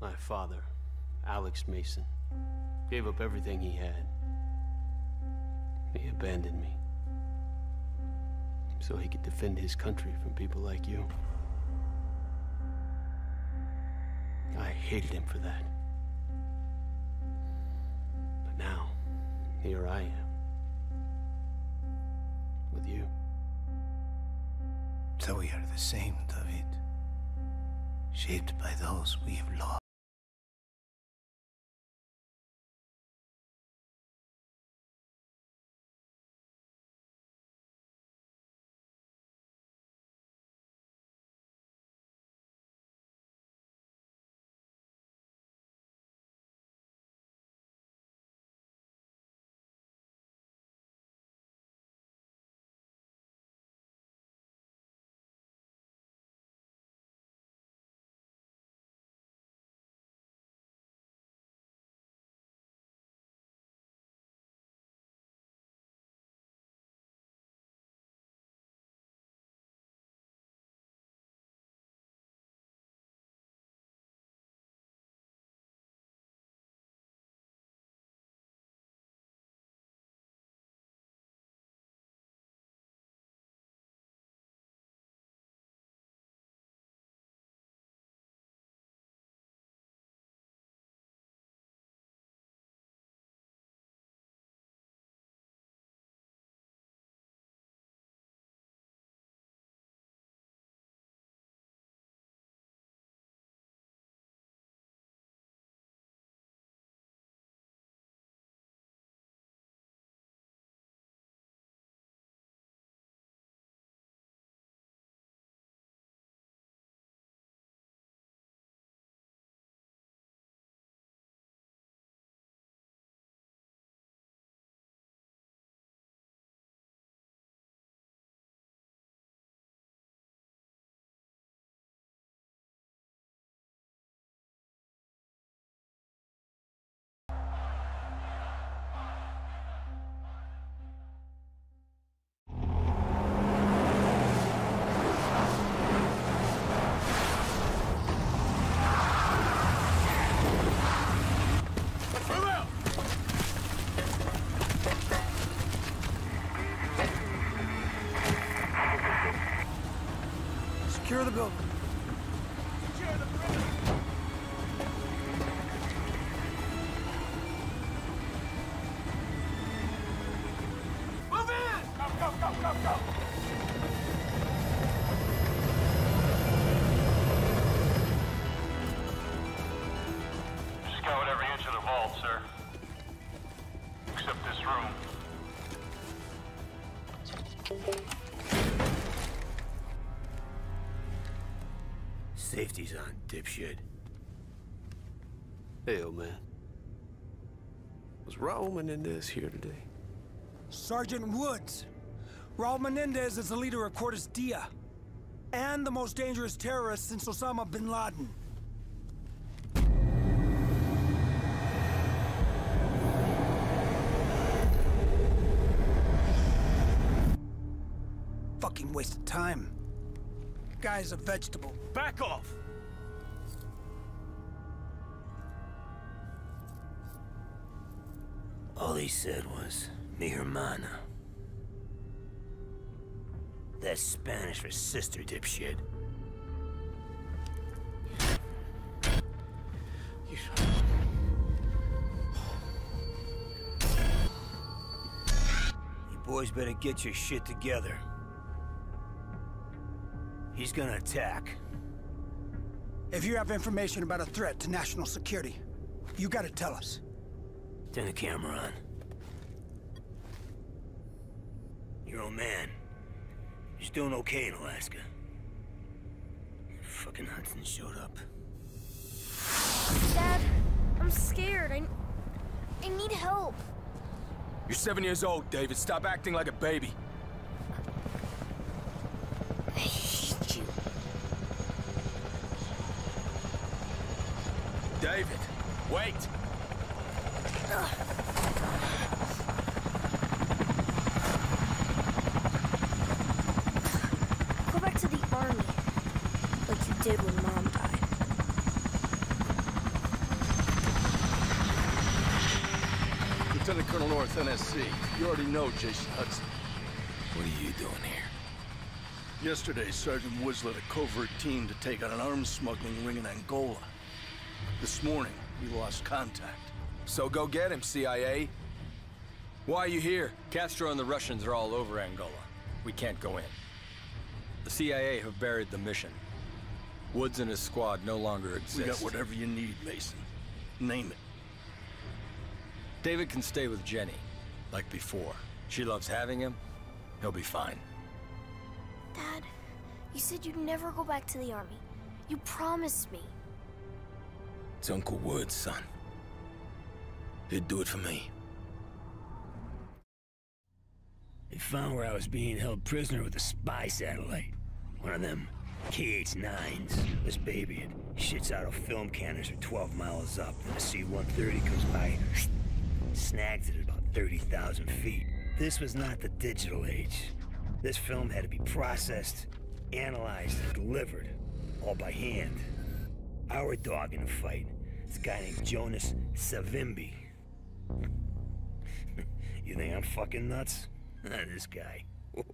My father, Alex Mason, gave up everything he had. He abandoned me. So he could defend his country from people like you. I hated him for that. But now, here I am. With you. So we are the same, David. Shaped by those we have lost. Safety's on, dipshit. Hey, old man. Was Raul Menendez here today? Sergeant Woods. Raul Menendez is the leader of Cordis Die. And the most dangerous terrorist since Osama bin Laden. Fucking waste of time. Guy's a vegetable. Back off! All he said was, mi hermana. That's Spanish for sister, dipshit. You... You boys better get your shit together. He's gonna attack. If you have information about a threat to national security, you gotta tell us. Turn the camera on. Your old man. He's doing okay in Alaska. Fucking Hudson showed up. Dad, I'm scared. I, I need help. You're seven years old, David. Stop acting like a baby. David, wait! Go back to the army, like you did when Mom died. Lieutenant Colonel North, NSC. You already know Jason Hudson. What are you doing here? Yesterday, Sergeant Woods led a covert team to take out an arms smuggling ring in Angola. This morning, we lost contact. So go get him, CIA. Why are you here? Castro and the Russians are all over Angola. We can't go in. The CIA have buried the mission. Woods and his squad no longer exist. We got whatever you need, Mason. Name it. David can stay with Jenny, like before. She loves having him. He'll be fine. Dad, you said you'd never go back to the army. You promised me. It's Uncle Woods, son. He'd do it for me. They found where I was being held prisoner with a spy satellite. One of them KH-9s. This baby, it shits out a film canister 12 miles up, then a C-130 comes by and snags it at about 30,000 feet. This was not the digital age. This film had to be processed, analyzed, and delivered, all by hand. Our dog in the fight is a guy named Jonas Savimbi. you think I'm fucking nuts? this guy.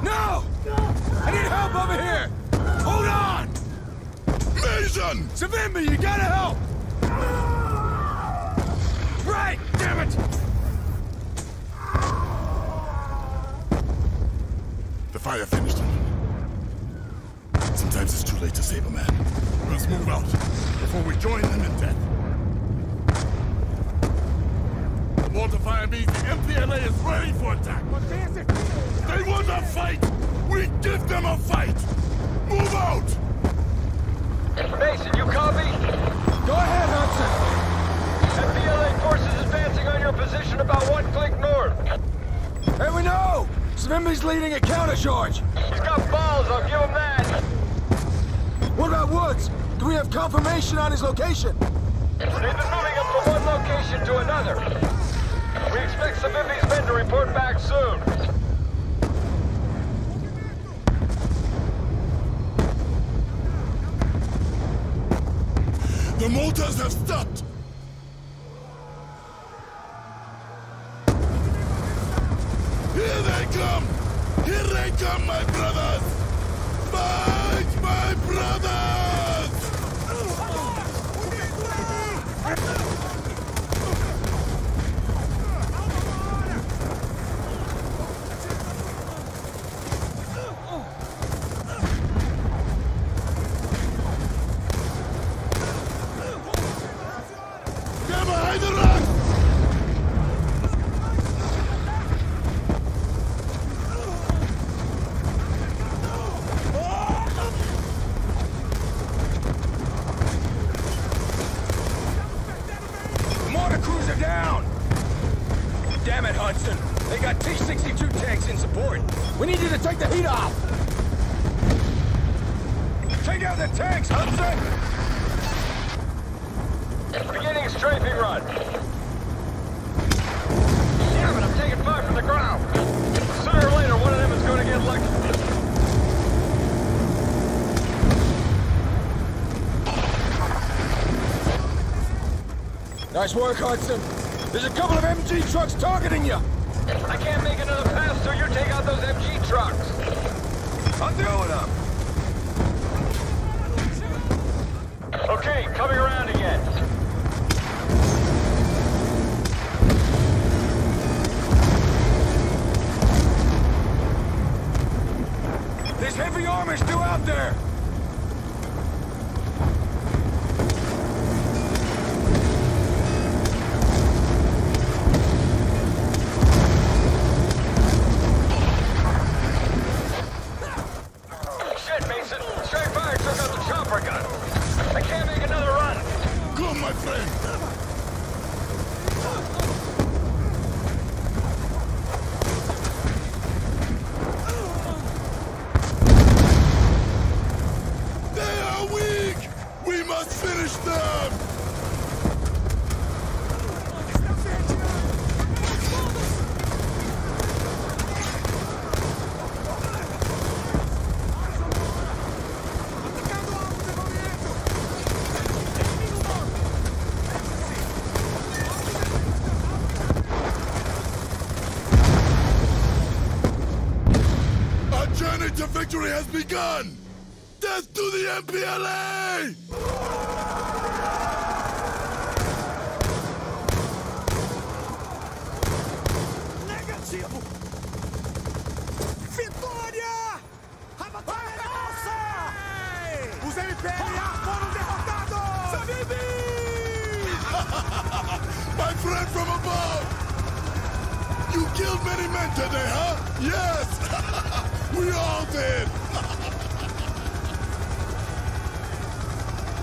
No! I need help over here! Hold on! Mason! Savimbi, you gotta help! Right! Damn it! The fire finished him. Sometimes it's too late to save a man. Let's move out before we join them in death. Mortar fire means the MPLA is ready for attack. They want a fight! We give them a fight! Move out! Mason, you copy? Go ahead, Hudson! MPLA forces advancing on your position about one click north. Hey, we know! Savimbi's leading a countercharge! He's got balls, I'll give him that! What about Woods? Do we have confirmation on his location? They've been moving him from one location to another. We expect Savimbi's men to report back soon. The motors have stopped! Here they come! Here they come, my brothers! Fight, my brothers! Get behind the rock! Mortar crews are down! Damn it, Hudson! They got T-62 tanks in support! We need you to take the heat off! Take out the tanks, Hudson! Beginning strafing run. Damn it, I'm taking fire from the ground. Sooner or later, one of them is going to get lucky. Nice work, Hudson! There's a couple of MG trucks targeting you! Victory has begun! Death to the MPLA! Negativo! Vitória! A batalha é nossa! Os MPLA foram derrotados! My friend from above! You killed many men today, huh? Yes! We all did!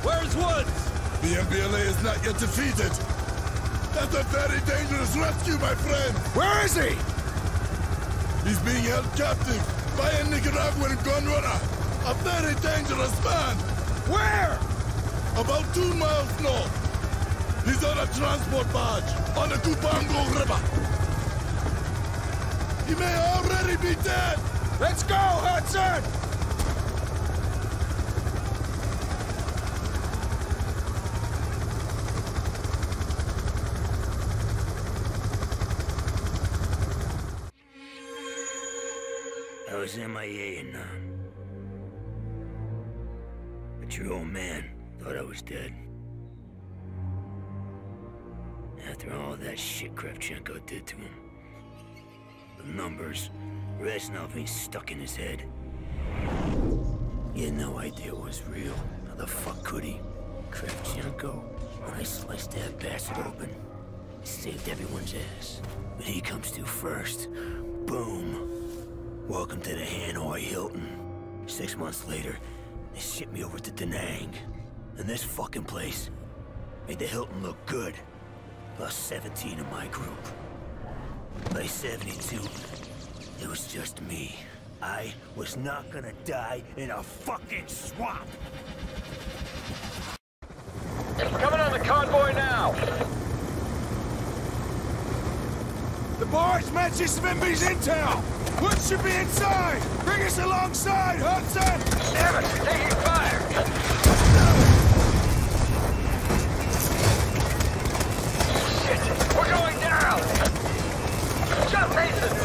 Where's Woods? The MPLA is not yet defeated! That's a very dangerous rescue, my friend! Where is he? He's being held captive by a Nicaraguan gun runner! A very dangerous man! Where? About two miles north. He's on a transport barge on the Tupango River. He may already be dead! Let's go, Hudson! I was MIA and, uh... But your old man thought I was dead. After all that shit Kravchenko did to him. The numbers, Reznov being stuck in his head. He had no idea it was real. How the fuck could he? Kravchenko, when I sliced that bastard open, saved everyone's ass. But he comes to first. Boom. Welcome to the Hanoi Hilton. Six months later, they shipped me over to Da Nang. And this fucking place made the Hilton look good. Lost 17 of my group. By 72, it was just me. I was not gonna die in a fucking swamp! Coming on the convoy now! The boys matches Savimbi's intel! What should be inside? Bring us alongside, Hudson! Damn it! Taking fire! Shit! We're going down! Jump, Mason!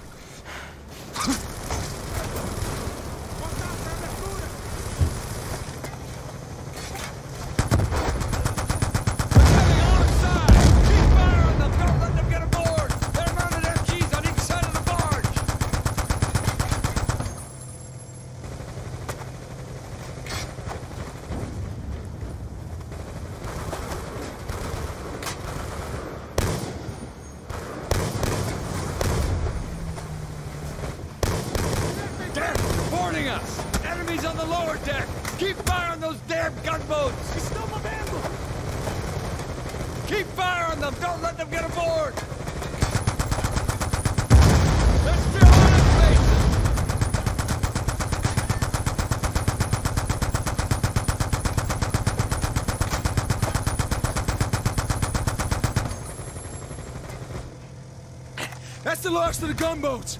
gunboats!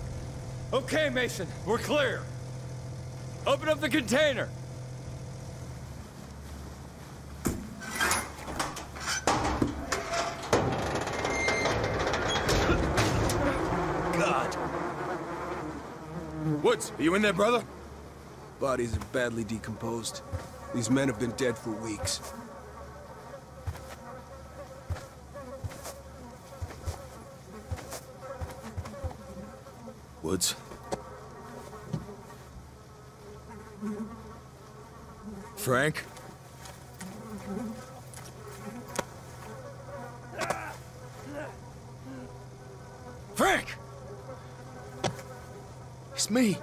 Okay, Mason, we're clear. Open up the container. God! Woods, are you in there, brother? Bodies are badly decomposed. These men have been dead for weeks. Woods? Frank? Frank! It's me.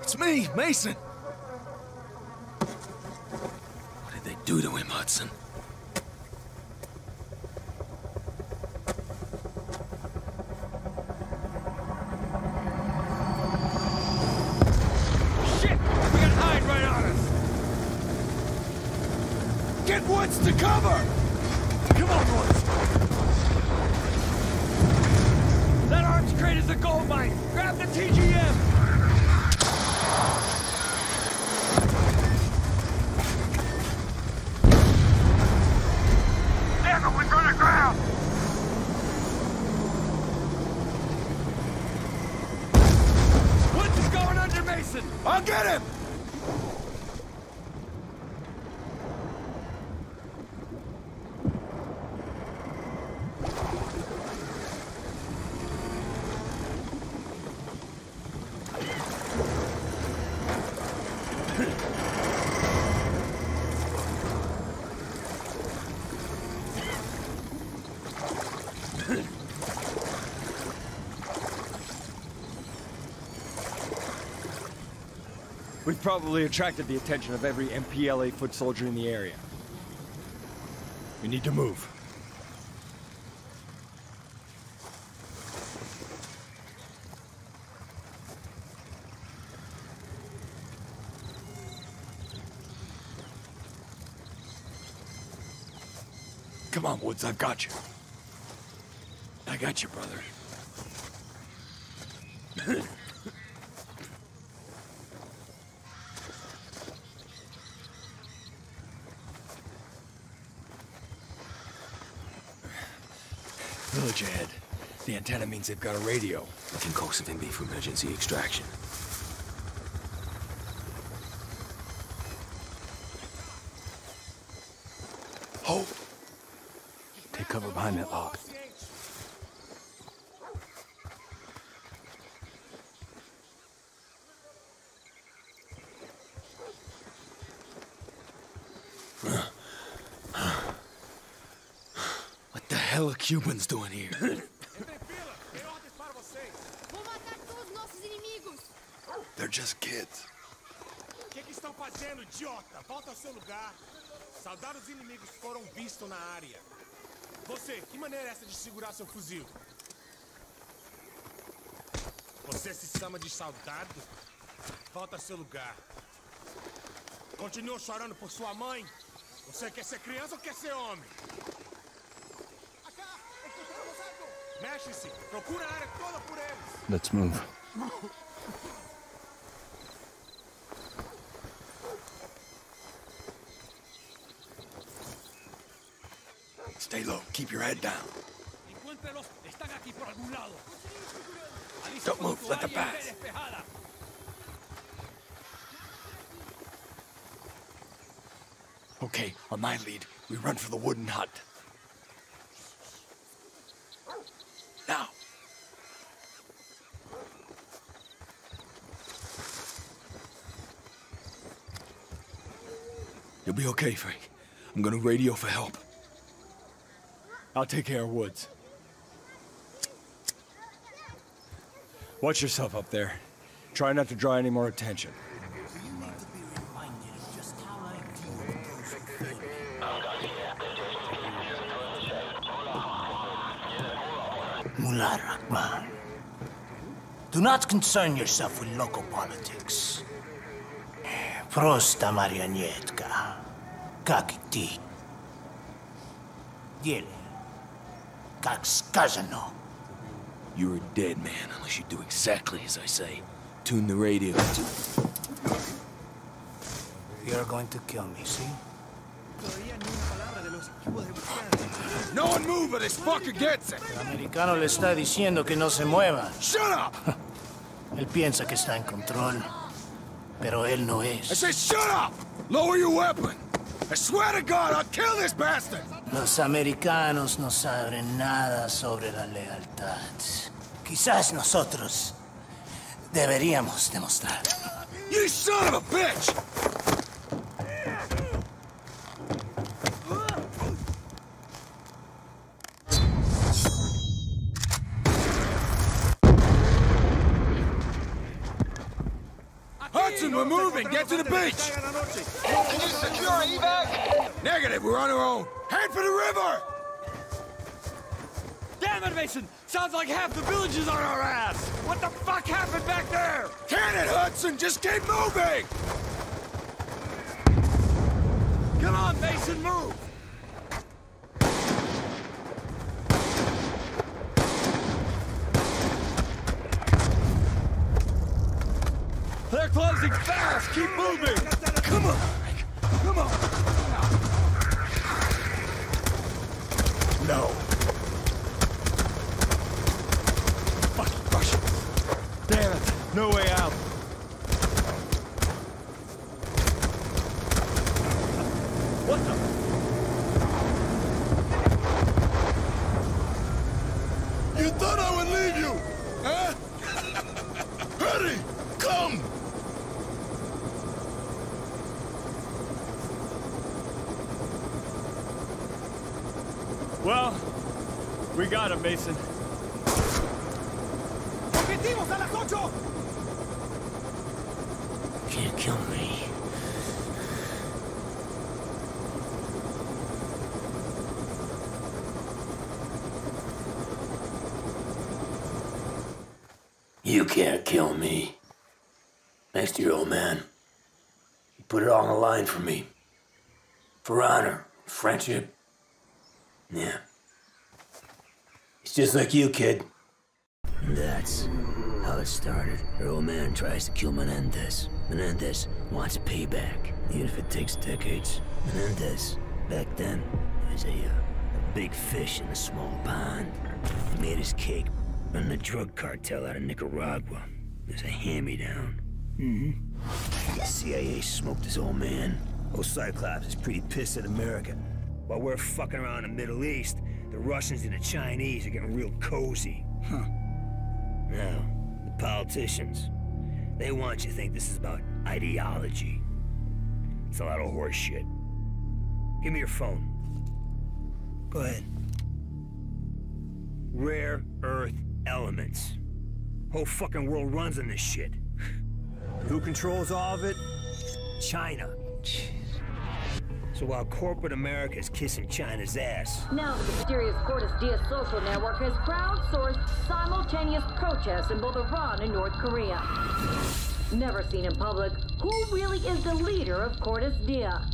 It's me, Mason. What did they do to him, Hudson? Shit! We got Hyde right on us! Get Woods to cover! Come on, boys! That arms crate is a gold mine! Grab the TGM! Get him! We've probably attracted the attention of every MPLA foot soldier in the area. We need to move. Come on, Woods, I've got you. I got you, brother. Village ahead. The antenna means they've got a radio. Within coast of MB for emergency extraction. Hold. Take cover behind that log. What the hell are Cubans doing here? idiota? Volta ao seu lugar. Soldados inimigos foram vistos na área. Você, que maneira é essa de segurar seu fuzil? Você se chama de soldado? Volta ao seu lugar. Continua chorando por sua mãe? Você quer ser criança ou quer ser homem? Mexe-se! Procura a área toda por eles! Let's move. Keep your head down. Don't move. Let them pass. Okay, on my lead, we run for the wooden hut. Now. You'll be okay, Frank. I'm gonna radio for help. I'll take care of Woods. Watch yourself up there. Try not to draw any more attention. Mullah Rahman. Do not concern yourself with local politics. Prosta marionetka. Как и ты. Делай. Kakskazano. You're a dead man unless you do exactly as I say. Tune the radio. You're going to kill me, see? No one move or this fucker gets it! El americano le está diciendo que no se mueva. Shut up! él piensa que está en control, pero él no es. I said shut up! Lower your weapon! I swear to God, I'll kill this bastard! Los americanos no saben nada sobre la lealtad. Quizás nosotros deberíamos demostrar. You son of a bitch! Hudson, we're moving! Get to the beach! Can you secure evac? Negative, we're on our own. River! Damn it, Mason! Sounds like half the village is on our ass! What the fuck happened back there? Can it, Hudson? Just keep moving! Come on, Mason, move! They're closing fast! Keep moving! Come on! Come on! No. Fucking Russians. Damn it. No way out. What the? You thought I would leave you, huh? Hurry! Come! Well, we got him, Mason. ¡Objetivos a las ocho! Can't kill me. You can't kill me. Next to your old man. You put it all on the line for me. For honor, friendship. Yeah. It's just like you, kid. That's how it started. Your old man tries to kill Menendez. Menendez wants payback, even if it takes decades. Menendez, back then, was a, uh, a big fish in a small pond. He made his cake running a drug cartel out of Nicaragua. Was a hand-me-down. Mm-hmm. The CIA smoked his old man. Old Cyclops is pretty pissed at America. While we're fucking around the Middle East, the Russians and the Chinese are getting real cozy. Huh. Now, the politicians, they want you to think this is about ideology. It's a lot of horse shit. Give me your phone. Go ahead. Rare earth elements. Whole fucking world runs on this shit. Who controls all of it? China. Jeez. So while corporate America is kissing China's ass, Now the mysterious Cordis Die social network has crowdsourced simultaneous protests in both Iran and North Korea. Never seen in public, who really is the leader of Cordis Die?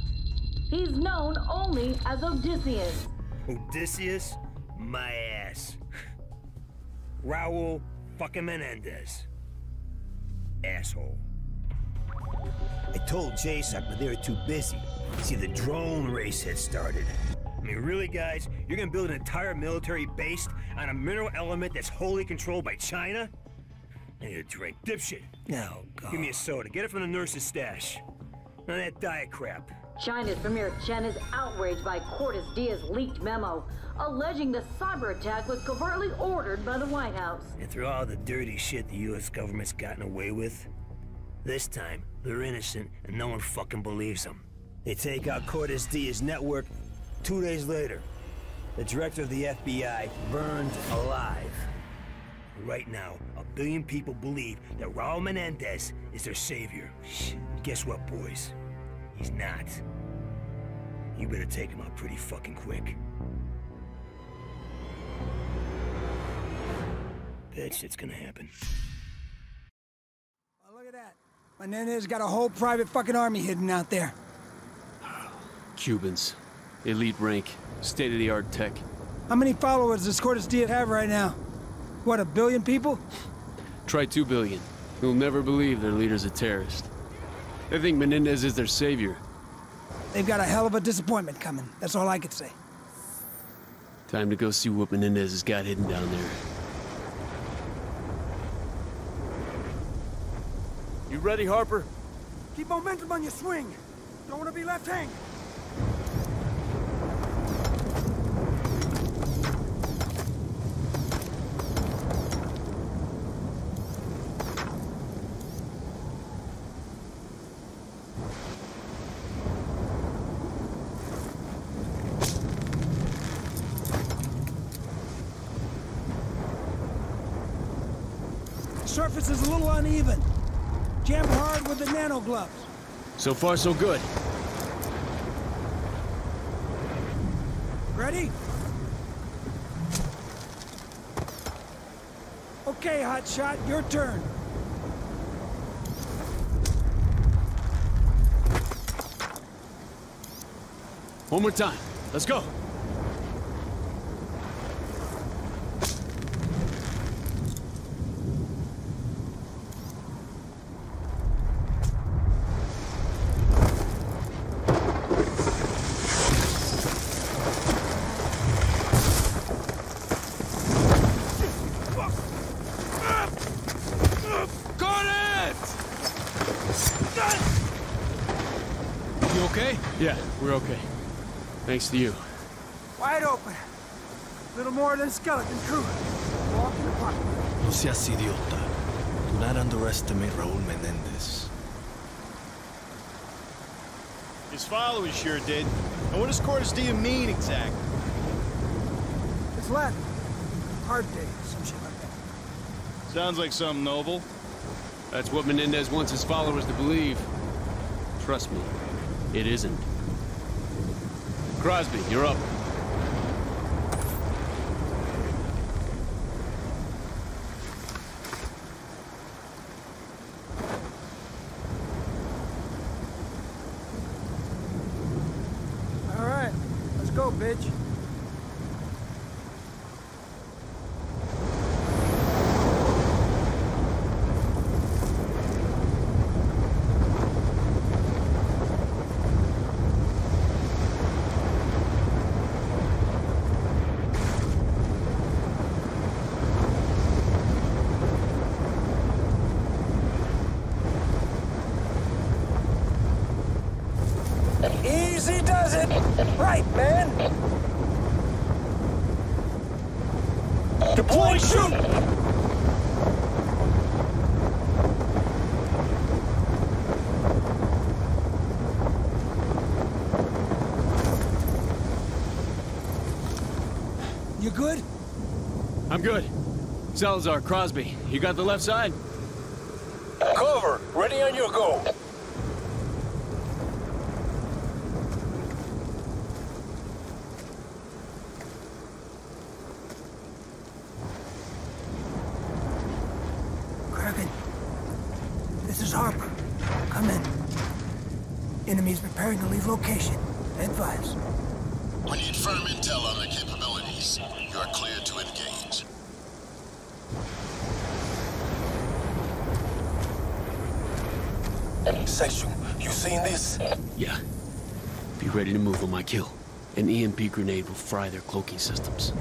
He's known only as Odysseus. Odysseus, my ass. Raul fucking Menendez. Asshole. I told JSOC, but they were too busy. See, the drone race had started. I mean, really, guys? You're gonna build an entire military based on a mineral element that's wholly controlled by China? I need a drink. Dipshit. No, God. Give me a soda. Get it from the nurse's stash. None of that diet crap. China's Premier Chen is outraged by Cordis Die's leaked memo, alleging the cyber attack was covertly ordered by the White House. And through all the dirty shit the US government's gotten away with, this time, they're innocent and no one fucking believes them. They take out Cordis Die's network two days later. The director of the FBI burned alive. Right now, a billion people believe that Raul Menendez is their savior. Shh. Guess what, boys? He's not. You better take him out pretty fucking quick. That shit's gonna happen. Oh, look at that. Menendez got a whole private fucking army hidden out there. Cubans. Elite rank. State-of-the-art tech. How many followers does Cordis Die have right now? What, a billion people? Try two billion. You'll never believe their leader's a terrorist. They think Menendez is their savior. They've got a hell of a disappointment coming. That's all I could say. Time to go see what Menendez has got hidden down there. You ready, Harper? Keep momentum on your swing. Don't want to be left hanging. Surface is a little uneven. Jam hard gloves. So far, so good. Ready? Okay, hotshot, your turn. One more time. Let's go. You okay? Yeah, we're okay. Thanks to you. Wide open. Little more than skeleton crew. Walk in the park. No seas idiota. Do not underestimate Raul Menendez. His followers sure did. And what does Cordis Die mean exactly? It's Latin. Hard day, some shit like that. Sounds like something noble. That's what Menendez wants his followers to believe. Trust me, it isn't. Crosby, you're up. All right, let's go, bitch. Easy does it. Right, man. Deploy shoot! You good? I'm good. Salazar, Crosby, you got the left side? Cover. Ready on your go. Kraken. This is Harper. Come in. Enemy's preparing to leave location. Advise. Section, you seen this? Yeah. Be ready to move on my kill. An EMP grenade will fry their cloaking systems.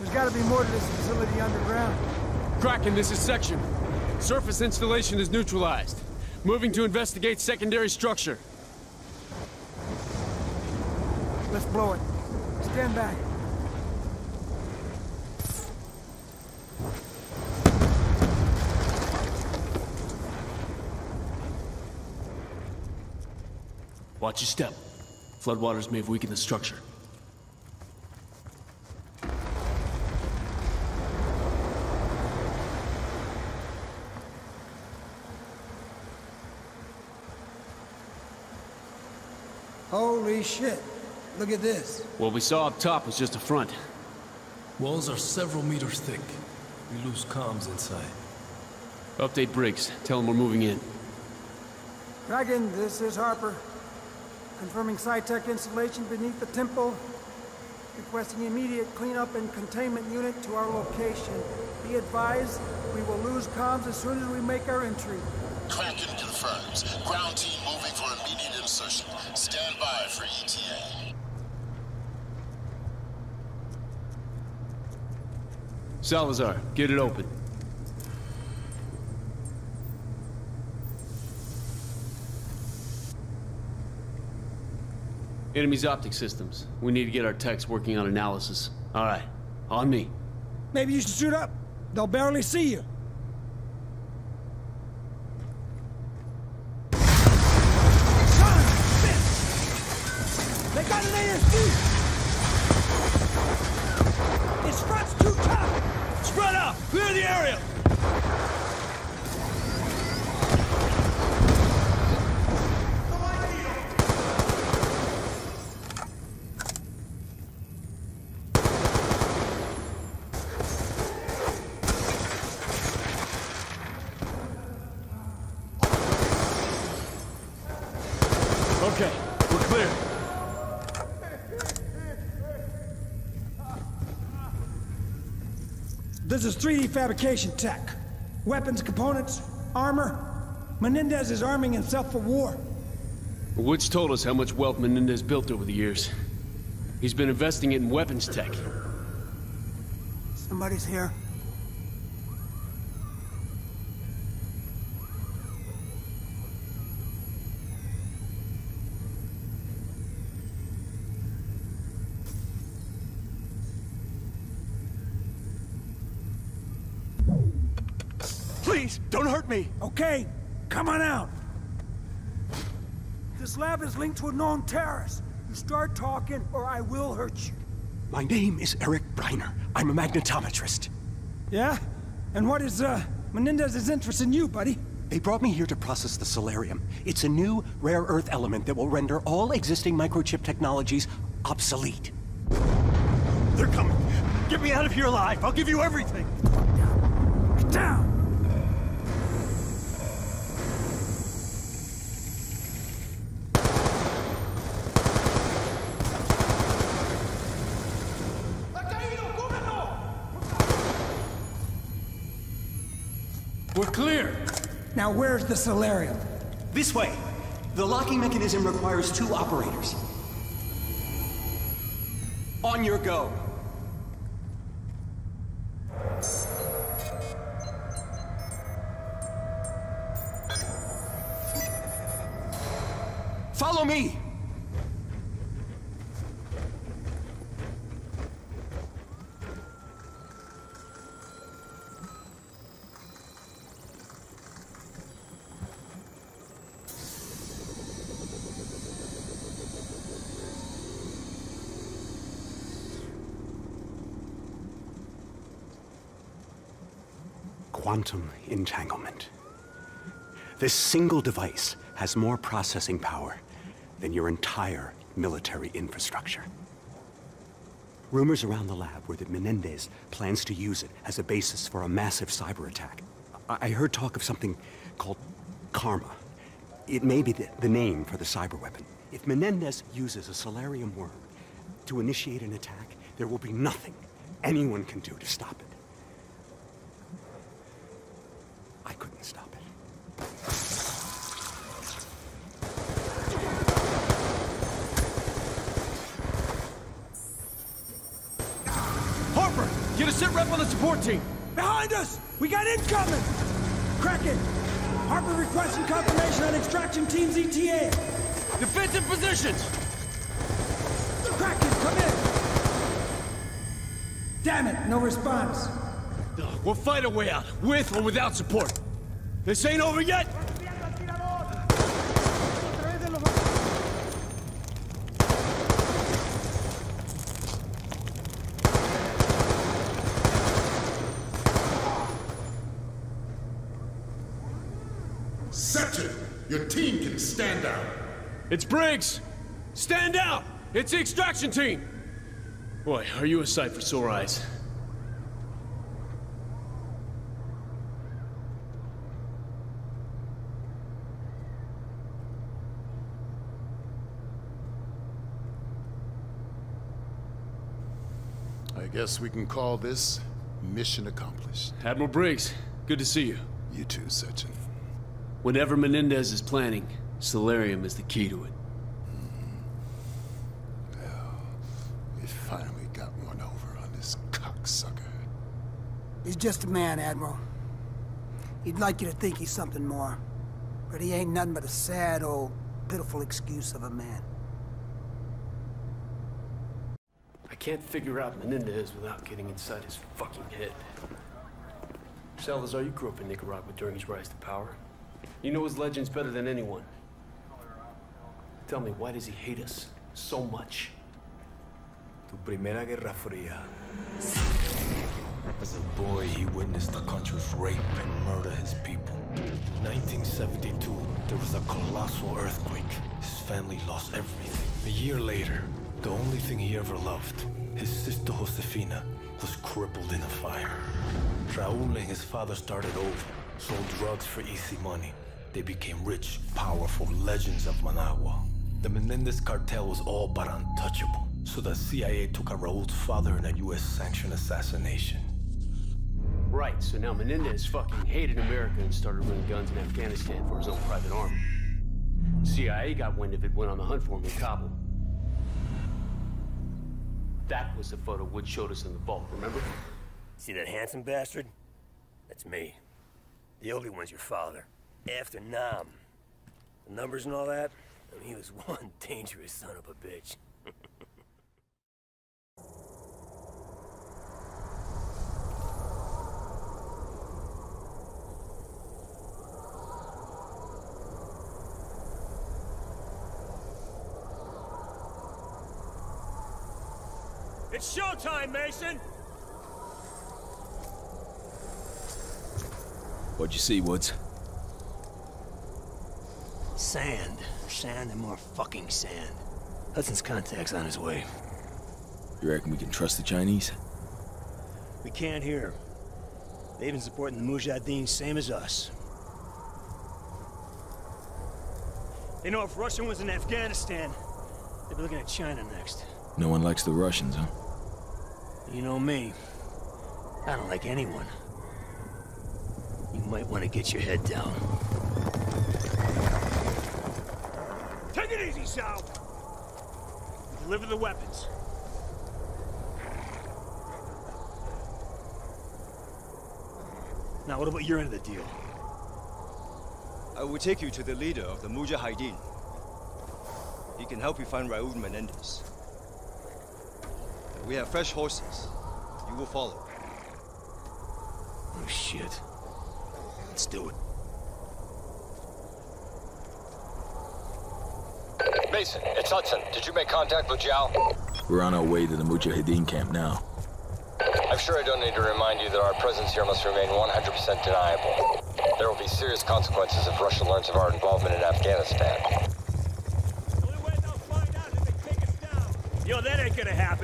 There's gotta be more to this facility underground. Kraken, this is Section. Surface installation is neutralized. Moving to investigate secondary structure. Let's blow it. Stand back. Watch your step. Floodwaters may have weakened the structure. Holy shit. Look at this. What we saw up top was just a front. Walls are several meters thick. We lose comms inside. Update Briggs. Tell him we're moving in. Dragon, this is Harper. Confirming SciTech installation beneath the temple. Requesting immediate cleanup and containment unit to our location. Be advised, we will lose comms as soon as we make our entry. Kraken confirms. Ground team moving for immediate insertion. Stand by for ETA. Salazar, get it open. Enemy's optic systems. We need to get our techs working on analysis. All right, on me. Maybe you should shoot up. They'll barely see you. They got an ASD! This front's too tough! Spread out! Clear the area! Okay, we're clear. This is 3D fabrication tech. Weapons, components, armor. Menendez is arming himself for war. Woods told us how much wealth Menendez built over the years. He's been investing it in weapons tech. Somebody's here. Please, don't hurt me! Okay, come on out. This lab is linked to a known terrorist. You start talking, or I will hurt you. My name is Erik Breighner. I'm a magnetometrist. Yeah? And what is, uh, Menendez's interest in you, buddy? They brought me here to process the Celerium. It's a new, rare earth element that will render all existing microchip technologies obsolete. They're coming. Get me out of here alive. I'll give you everything. Get down! We're Now where's the celerium? This way. The locking mechanism requires two operators. On your go. Follow me! Quantum entanglement. This single device has more processing power than your entire military infrastructure. Rumors around the lab were that Menendez plans to use it as a basis for a massive cyber attack. I, I heard talk of something called Karma. It may be the, the name for the cyber weapon. If Menendez uses a Celerium worm to initiate an attack, there will be nothing anyone can do to stop it. I couldn't stop it. Harper, get a sit rep on the support team. Behind us! We got incoming! Kraken! Harper requesting confirmation on extraction team's ETA. Defensive positions! Kraken, come in! Damn it, no response. We'll fight our way out, with or without support. This ain't over yet! Section, your team can stand out. It's Briggs! Stand out! It's the extraction team! Boy, are you a sight for sore eyes. I guess we can call this mission accomplished. Admiral Briggs, good to see you. You too, Section. Whatever Menendez is planning, Celerium is the key to it. Hmm. We finally got one over on this cocksucker. He's just a man, Admiral. He'd like you to think he's something more. But he ain't nothing but a sad old, pitiful excuse of a man. I can't figure out Menendez without getting inside his fucking head. Salazar, you grew up in Nicaragua during his rise to power. You know his legends better than anyone. Tell me, why does he hate us so much? Tu primera guerra fría. As a boy, he witnessed the country's rape and murder his people. In 1972, there was a colossal earthquake. His family lost everything. A year later, the only thing he ever loved, his sister Josefina, was crippled in a fire. Raul and his father started over, sold drugs for easy money. They became rich, powerful legends of Managua. The Menendez cartel was all but untouchable, so the CIA took out Raul's father in a US-sanctioned assassination. Right, so now Menendez fucking hated America and started running guns in Afghanistan for his own private army. CIA got wind of it, went on the hunt for him in Kabul. That was the photo Wood showed us in the vault, remember? See that handsome bastard? That's me. The ugly one's your father. After Nam. The numbers and all that? I mean, he was one dangerous son of a bitch. It's showtime, Mason! What'd you see, Woods? Sand. Sand and more fucking sand. Hudson's contact's on his way. You reckon we can trust the Chinese? We can't hear. They've been supporting the Mujahideen same as us. They know if Russia was in Afghanistan, they'd be looking at China next. No one likes the Russians, huh? You know me. I don't like anyone. You might want to get your head down. Easy, Sal! Deliver the weapons. Now, what about your end of the deal? I will take you to the leader of the Mujahideen. He can help you find Raul Menendez. We have fresh horses. You will follow. Oh, shit. Let's do it. Mason, it's Hudson. Did you make contact with Zhao? We're on our way to the Mujahideen camp now. I'm sure I don't need to remind you that our presence here must remain 100% deniable. There will be serious consequences if Russia learns of our involvement in Afghanistan. Yo, that ain't gonna happen.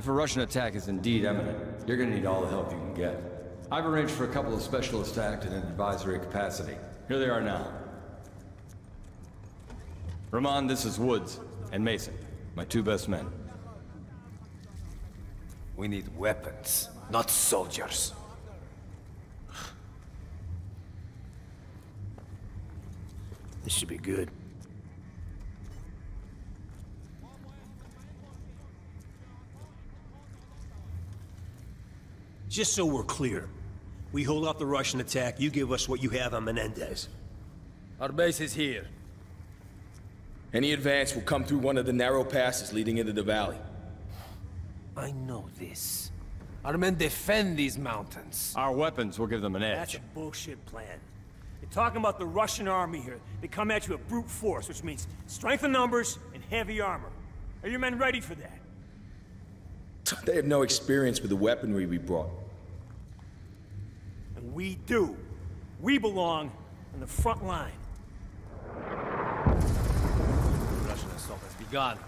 If a Russian attack is indeed imminent, you're gonna need all the help you can get. I've arranged for a couple of specialists to act in an advisory capacity. Here they are now. Rahman, this is Woods, and Mason, my two best men. We need weapons, not soldiers. This should be good. Just so we're clear, we hold off the Russian attack, you give us what you have on Menendez. Our base is here. Any advance will come through one of the narrow passes leading into the valley. I know this. Our men defend these mountains. Our weapons will give them an edge. That's edge. a bullshit plan. You're talking about the Russian army here. They come at you with brute force, which means strength in numbers and heavy armor. Are your men ready for that? They have no experience with the weaponry we brought. And we do. We belong on the front line. Russian assault has begun.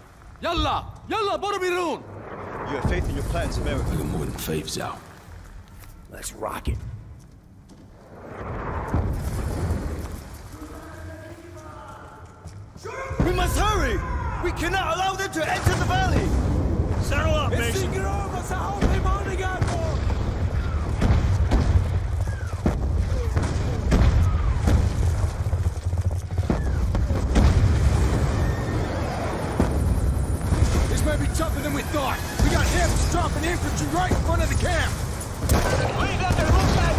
Yalla! Yalla, Borobirun! You have faith in your plans, America. I got more than faith, Zhao. Let's rock it. We must hurry! We cannot allow them to enter the valley! Settle up, Mason. This may be tougher than we thought. We got heavy dropping infantry right in front of the camp. Leave them to move back!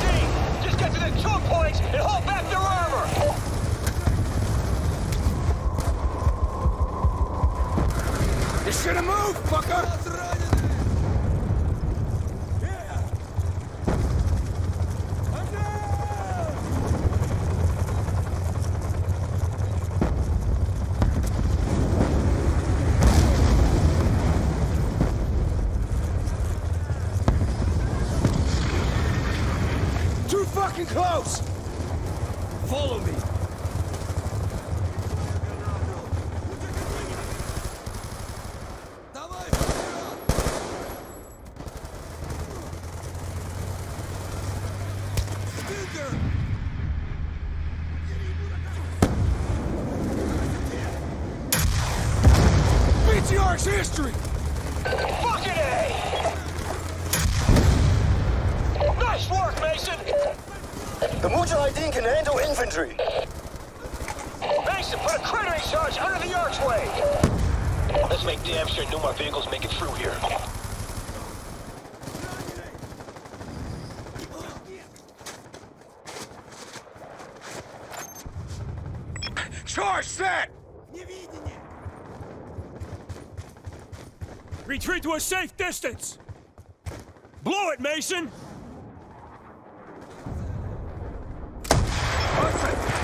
Just get to the choke points and hold back their armor! You should have moved, fucker! Too fucking close! Follow me! Patriarch's history! Fucking A! Nice work, Mason! The Mujahideen can handle infantry. Mason, put a cratering charge under the archway! Let's make damn sure no more vehicles make it through here. Charge set! Retreat to a safe distance! Blow it, Mason!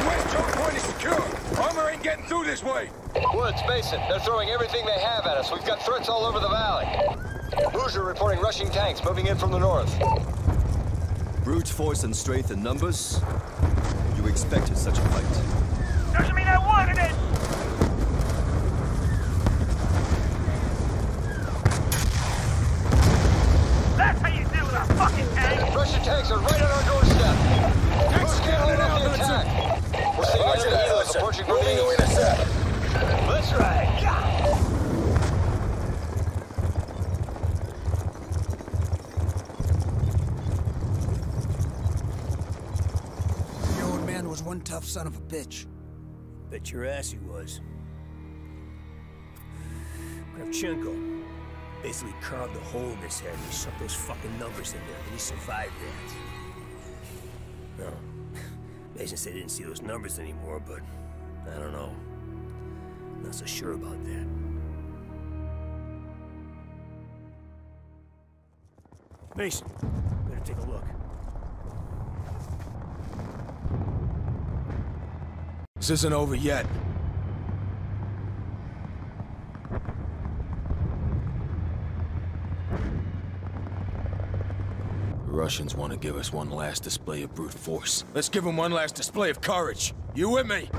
West choke point is secure. Armor ain't getting through this way. Woods, Mason, they're throwing everything they have at us. We've got threats all over the valley. Hoosier reporting rushing tanks moving in from the north. Brute force and strength in numbers? You expected such a fight. Doesn't mean I wanted it! That's how you deal with a fucking tank! Russian tanks are right on our doorstep. Who's can't hold up the attack? We're seeing enemy helos approaching from the east. That's right. Yeah. The old man was one tough son of a bitch. Bet your ass he was. Kravchenko basically carved a hole in his head and he shoved those fucking numbers in there, and he survived that. No. Mason said he didn't see those numbers anymore, but I don't know. Not so sure about that. Mason, better take a look. This isn't over yet. Russians want to give us one last display of brute force. Let's give them one last display of courage. You with me?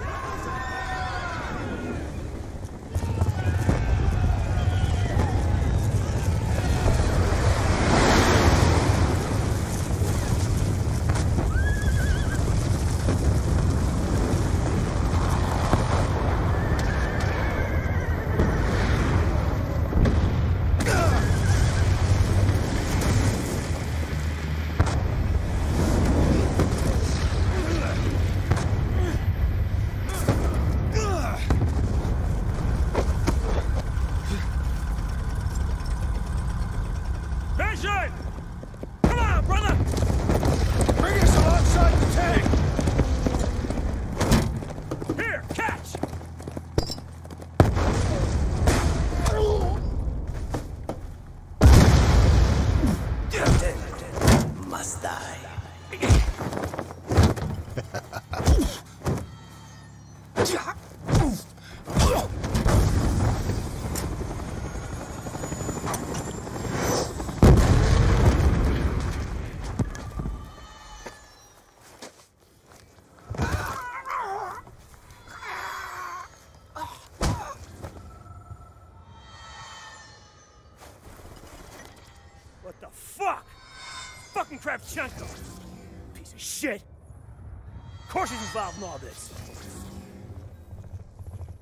Course he's involved in all this.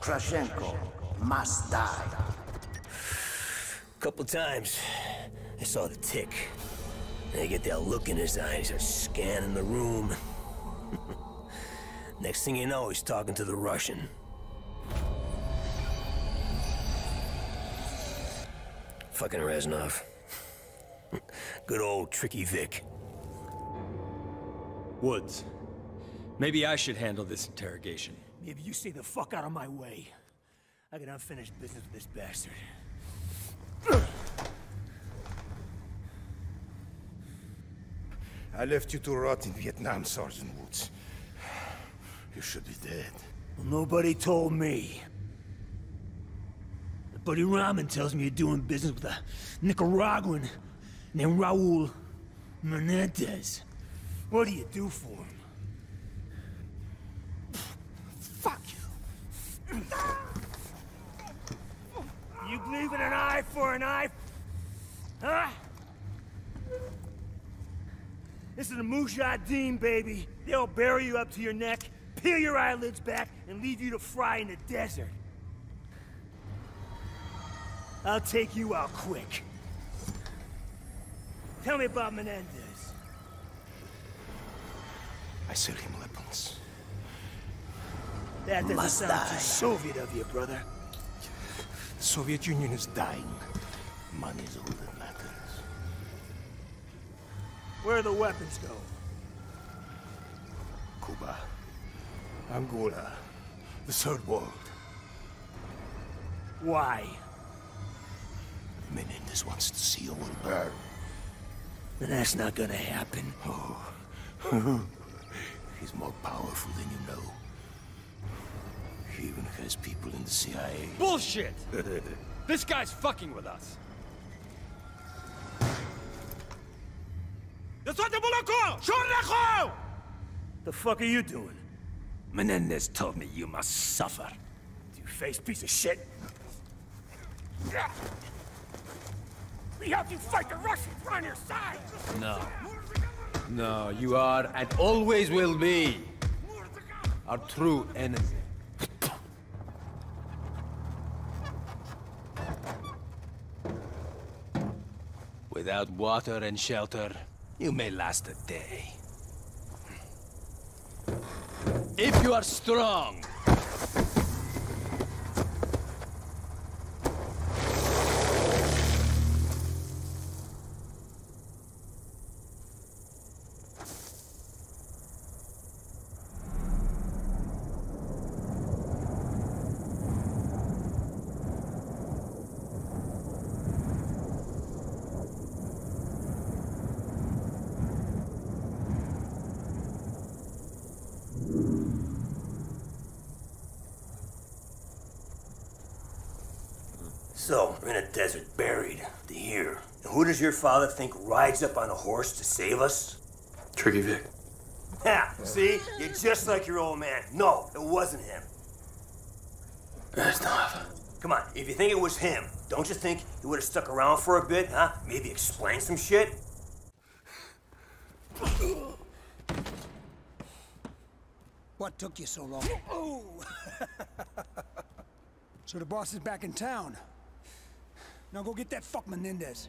Kravchenko must die. Couple times, I saw the tick. And I get that look in his eyes, he starts scanning the room. Next thing you know, he's talking to the Russian. Fucking Reznov. Good old Tricky Vic. Woods, maybe I should handle this interrogation. Maybe you stay the fuck out of my way. I got unfinished business with this bastard. I left you to rot in Vietnam, Sergeant Woods. You should be dead. Well, nobody told me. Buddy Rahman tells me you're doing business with a Nicaraguan named Raul Menendez. What do you do for him? Fuck you! In an eye for an eye? Huh? This is the Mujahideen, baby. They'll bury you up to your neck, peel your eyelids back, and leave you to fry in the desert. I'll take you out quick. Tell me about Menendez. I sell him weapons. That doesn't Must sound die. too Soviet of you, brother. The Soviet Union is dying. Money's all that matters. Where do the weapons go? Cuba, Angola, the Third World. Why? Menendez wants to see a world burn. Then that's not gonna happen. Oh. He's more powerful than you know. He even has people in the CIA. Bullshit! this guy's fucking with us. The fuck are you doing? Menendez told me you must suffer. You face piece of shit. We helped you fight the Russians. We're on your side. No. No, you are and always will be our true enemy. Without water and shelter, you may last a day. If you are strong, So, we're in a desert buried to here. And who does your father think rides up on a horse to save us? Tricky Vic. Ha! See? You're just like your old man. No, it wasn't him. That's not. Come on, if you think it was him, don't you think he would have stuck around for a bit, huh? Maybe explain some shit? What took you so long? Oh! so the boss is back in town. Now go get that fuck Menendez.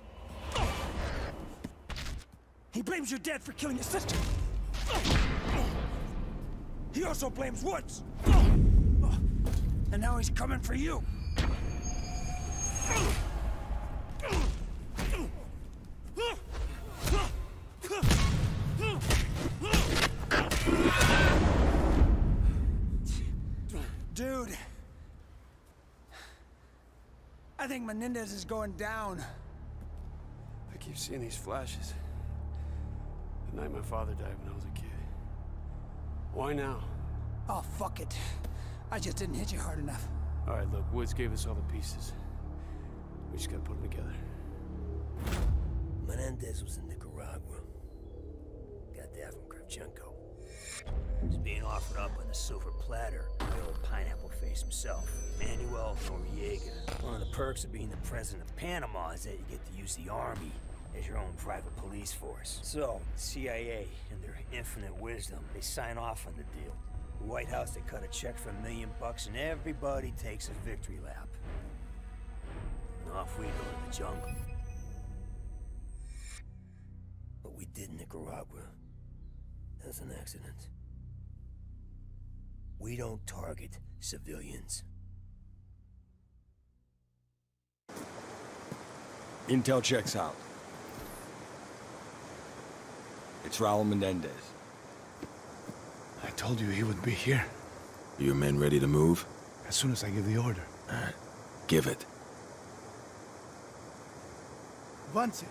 He blames your dad for killing his sister. He also blames Woods. And now he's coming for you. Dude. I think Menendez is going down. I keep seeing these flashes. The night my father died when I was a kid. Why now? Oh, fuck it. I just didn't hit you hard enough. All right, look, Woods gave us all the pieces. We just gotta put them together. Menendez was in Nicaragua. Got that from Kravchenko. He's being offered up on a silver platter by old pineapple face himself, Manuel Noriega. One of the perks of being the president of Panama is that you get to use the army as your own private police force. So, CIA, in their infinite wisdom, they sign off on the deal. The White House, they cut a check for a million bucks and everybody takes a victory lap. And off we go to the jungle. But we did Nicaragua, that was an accident. We don't target civilians. Intel checks out. It's Raul Menendez. I told you he would be here. Your men ready to move? As soon as I give the order. All right. Give it. Vance.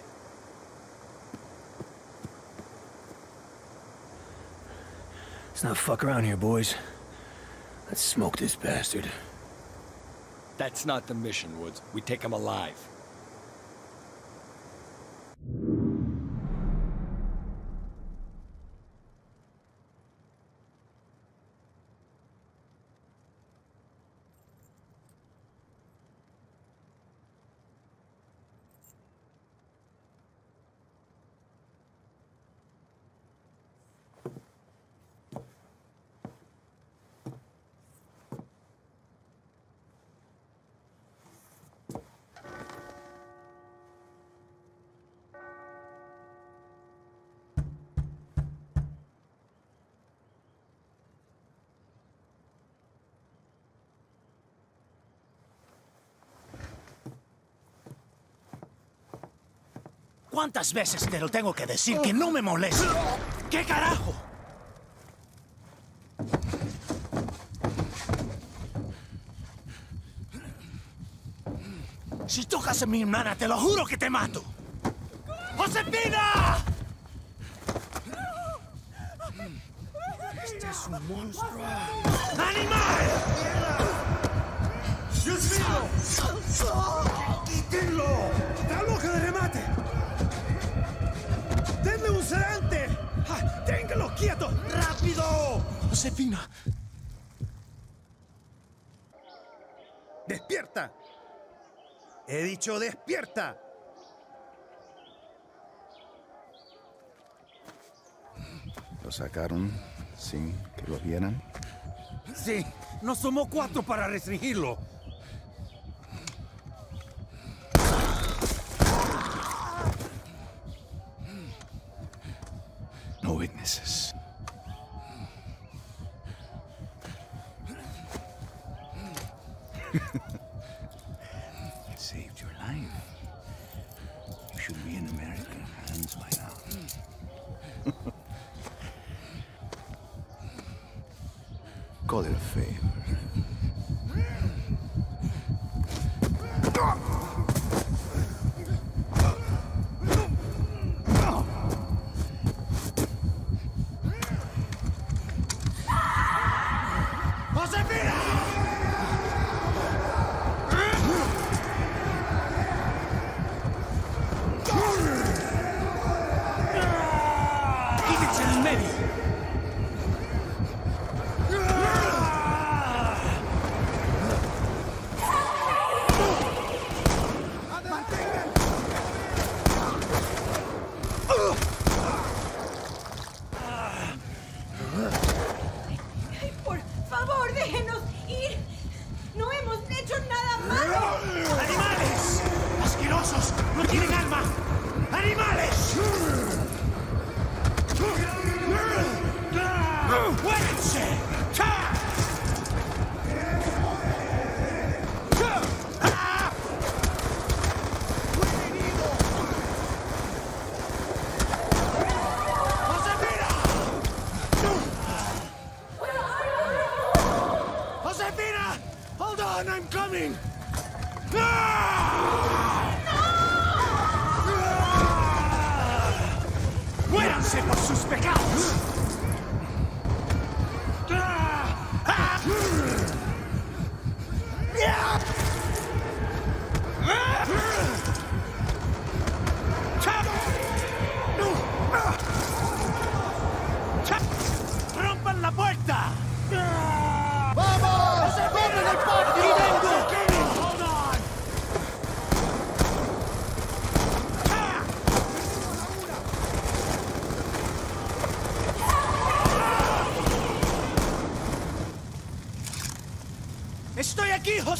Let's not fuck around here, boys. Let's smoke this bastard. That's not the mission, Woods. We take him alive. ¿Cuántas veces te lo tengo que decir que no me moleste? ¿Qué carajo? Si tocas a mi hermana, te lo juro que te mato. ¡Josefina! Este es un monstruo. ¡Animal! ¡Dios mío! ¡Quítenlo! ¡Está loca de remate! ¡Denle un sedante! Ah, ¡Téngalo quieto! ¡Rápido! Josefina. ¡Despierta! He dicho despierta. ¿Lo sacaron sin que lo vieran? Sí, nos tomó cuatro para restringirlo.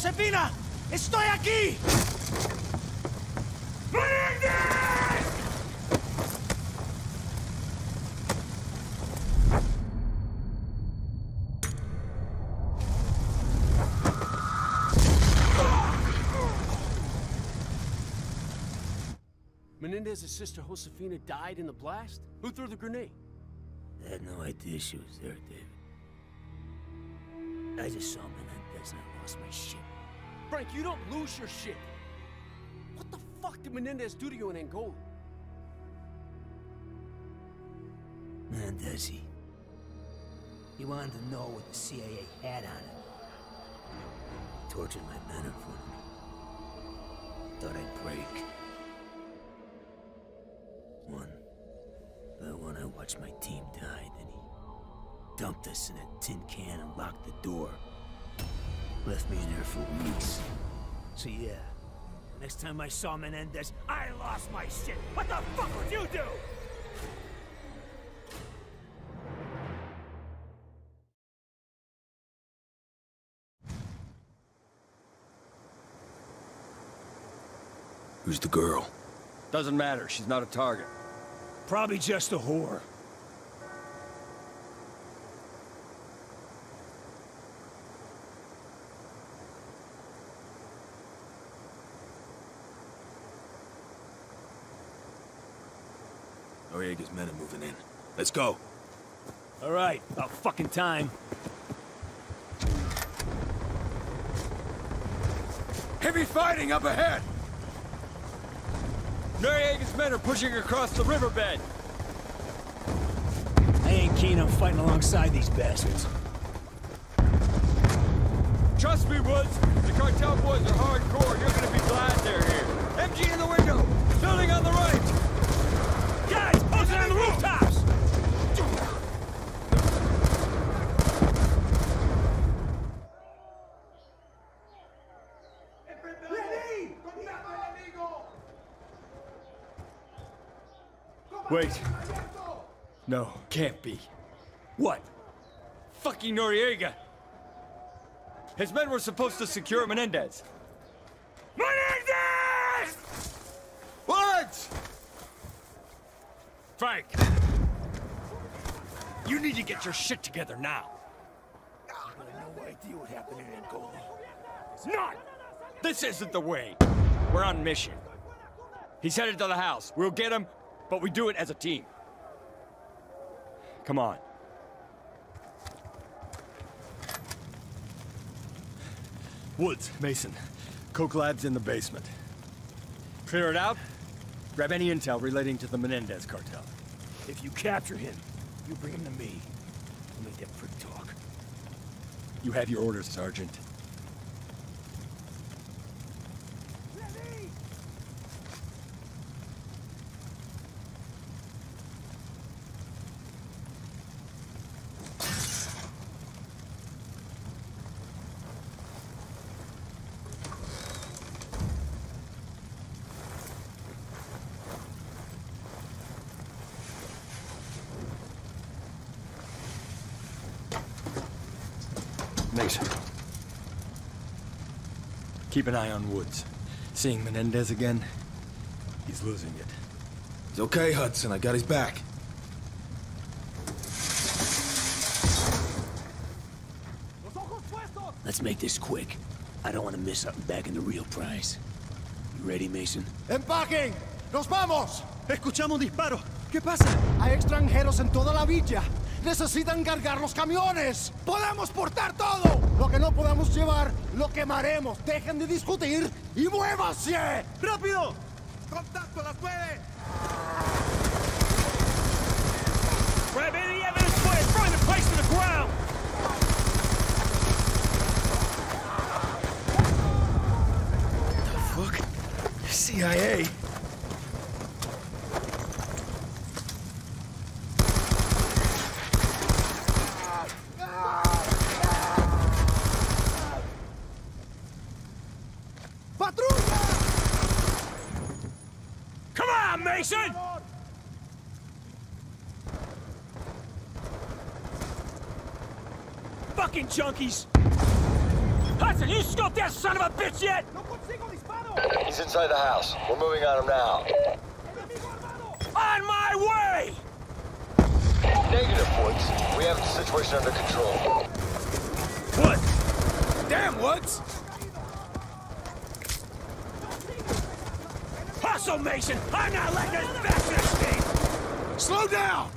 Josefina! ¡Estoy aquí! Menendez's sister Josefina died in the blast? Who threw the grenade? I had no idea she was there, David. I just saw Menendez and I lost my shit. Frank, you don't lose your shit. What the fuck did Menendez do to you in Angola? Menendez, he... He wanted to know what the CIA had on him. Tortured my men in front of me. Thought I'd break. One. But when I watched my team die, then he dumped us in a tin can and locked the door. Left me in there for weeks. So yeah, next time I saw Menendez, I lost my shit. What the fuck would you do? Who's the girl? Doesn't matter. She's not a target. Probably just a whore. Noriega's men are moving in. Let's go. All right, about fucking time. Heavy fighting up ahead! Noriega's men are pushing across the riverbed. I ain't keen on fighting alongside these bastards. Trust me, Woods. The cartel boys are hardcore. You're gonna be glad they're here. MG in the window! Building on the right! Guys, posted on the rooftops! Wait. No, can't be. What? Fucking Noriega! His men were supposed to secure Menendez. Menendez! What? Frank! You need to get your shit together now. I have no idea what happened in Angola. None! This isn't the way. We're on mission. He's headed to the house. We'll get him, but we do it as a team. Come on. Woods, Mason. Coke Lab's in the basement. Clear it out. Grab any intel relating to the Menendez cartel. If you capture him, you bring him to me. We'll make that prick talk. You have your orders, Sergeant. Mason. Keep an eye on Woods. Seeing Menendez again, he's losing it. It's okay, Hudson. I got his back. Let's make this quick. I don't want to miss something back in the real prize. You ready, Mason? ¡Empaquen! ¡Nos vamos! Escuchamos disparos. ¿Qué pasa? Hay extranjeros en toda la villa. Necesitan cargar los camiones. ¡Podemos portar todo! Lo que no podamos llevar, lo quemaremos. Dejen de discutir y muévanse. ¡Rápido! ¡Contacto a las nueve! Grab any evidence place to the ground! Junkies! Hudson, you scoped that son of a bitch yet? He's inside the house. We're moving on him now. On my way! Negative, Woods. We have the situation under control. Woods! Damn, Woods! Hustle, Mason! I'm not letting this bastard escape! Slow down!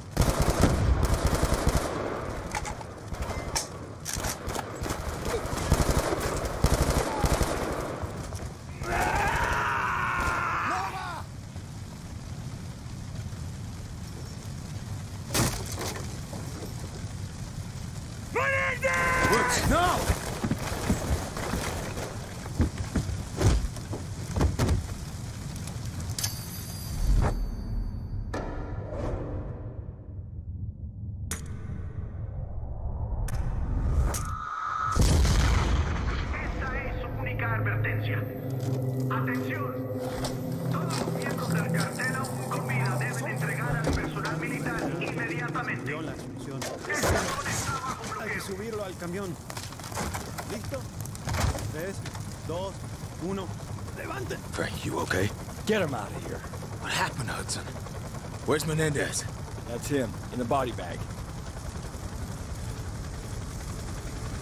Where's Menendez? That's him, in the body bag.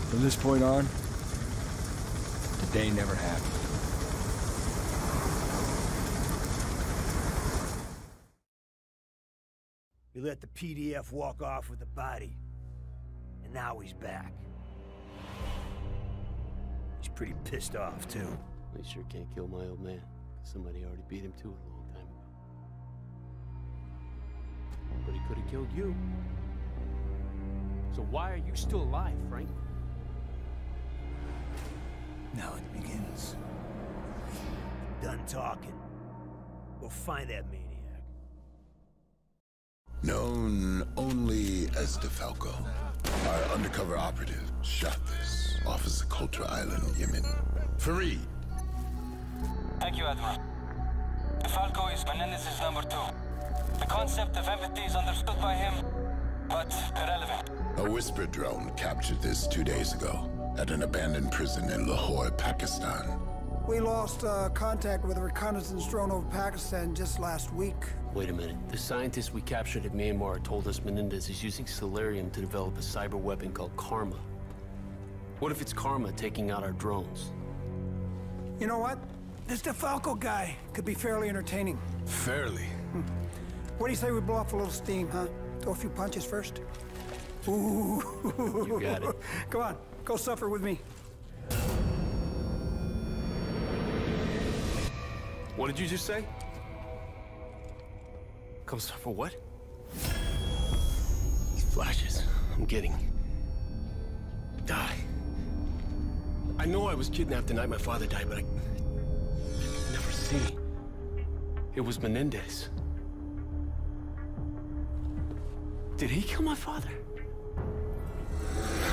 From this point on, the day never happened. We let the PDF walk off with the body. And now he's back. He's pretty pissed off, too. They sure can't kill my old man. Somebody already beat him to it could have killed you. So why are you still alive, Frank? Now it begins. Done talking. Go find that maniac. Known only as DeFalco. Our undercover operative shot this off of Socotra Island, Yemen. Farid. Thank you, Admiral. DeFalco is Menendez's number two. The concept of empathy is understood by him, but irrelevant. A whisper drone captured this two days ago at an abandoned prison in Lahore, Pakistan. We lost uh, contact with a reconnaissance drone over Pakistan just last week. Wait a minute. The scientists we captured at Myanmar told us Menendez is using Celerium to develop a cyber weapon called Karma. What if it's Karma taking out our drones? You know what? This DeFalco guy could be fairly entertaining. Fairly? What do you say we blow off a little steam, huh? Throw a few punches first? Ooh. You got it. Come on, go suffer with me. What did you just say? Come suffer what? These flashes I'm getting. Die. I know I was kidnapped the night my father died, but I... I never see. It was Menendez. Did he kill my father?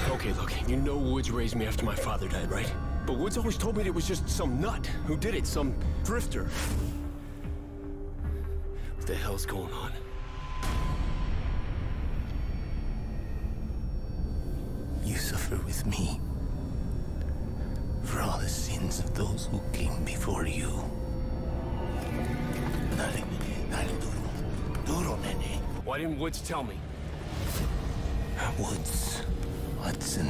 Okay, look, you know Woods raised me after my father died, right? But Woods always told me it was just some nut who did it, some drifter. What the hell's going on? You suffer with me for all the sins of those who came before you. Dale, dale duro, duro. Why didn't Woods tell me? Woods, Hudson.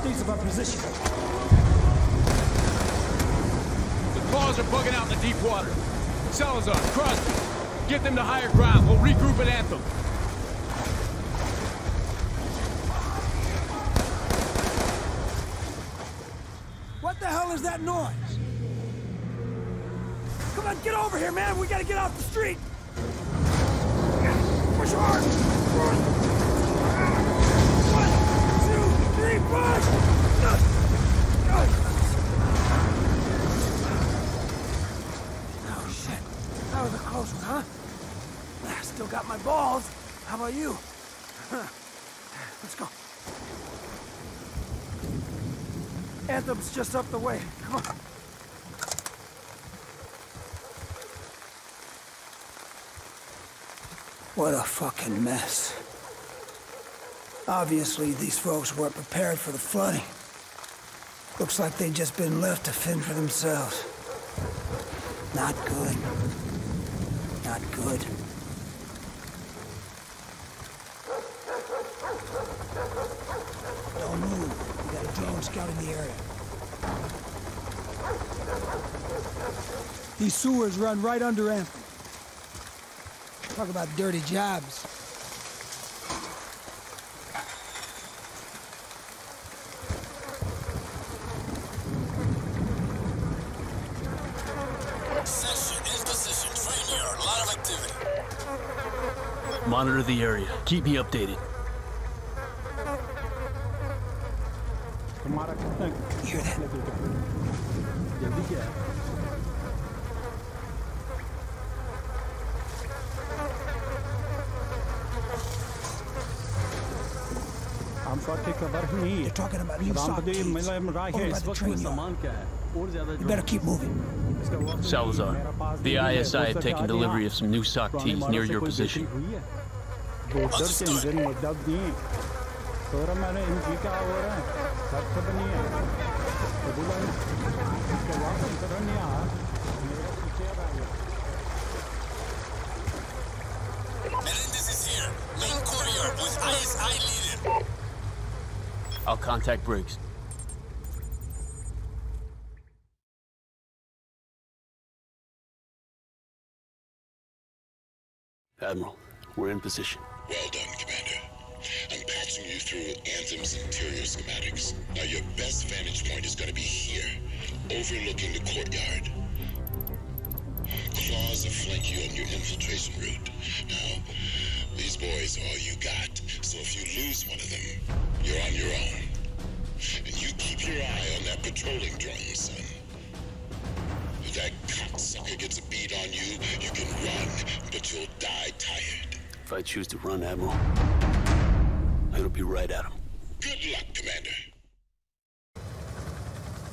Southeast of our position. The claws are bugging out in the deep water. Salazar, Crosby, get them to higher ground. We'll regroup at Anthem. What the hell is that noise? Come on, get over here, man. We gotta get off the street. Push hard. One, two, three, push. Oh, shit. That was a close one, huh? I still got my balls. How about you? Let's go. Anthem's just up the way. Come on. What a fucking mess. Obviously, these folks weren't prepared for the flooding. Looks like they'd just been left to fend for themselves. Not good. Not good. Don't move. We got a drone scouting the area. These sewers run right under Anthem. Talk about dirty jobs. Section in position. Train here. A lot of activity. Monitor the area. Keep me updated. Hear that? They're talking about new sock keys. Over by the train yard. You better keep moving. Salazar, the ISI have taken delivery of some new SOC-Ts near your position. Menendez is here. Main courtyard with ISI leader. I'll contact Briggs. Admiral, we're in position. Well done, Commander. I'm patching you through Anthem's interior schematics. Now your best vantage point is gonna be here, overlooking the courtyard. Claws will flank you on your infiltration route. Now, boys are all you got, so if you lose one of them, you're on your own. And you keep your eye on that patrolling drone, son. If that cocksucker gets a bead on you, you can run, but you'll die tired. If I choose to run, Admiral, it'll be right at him. Good luck, Commander.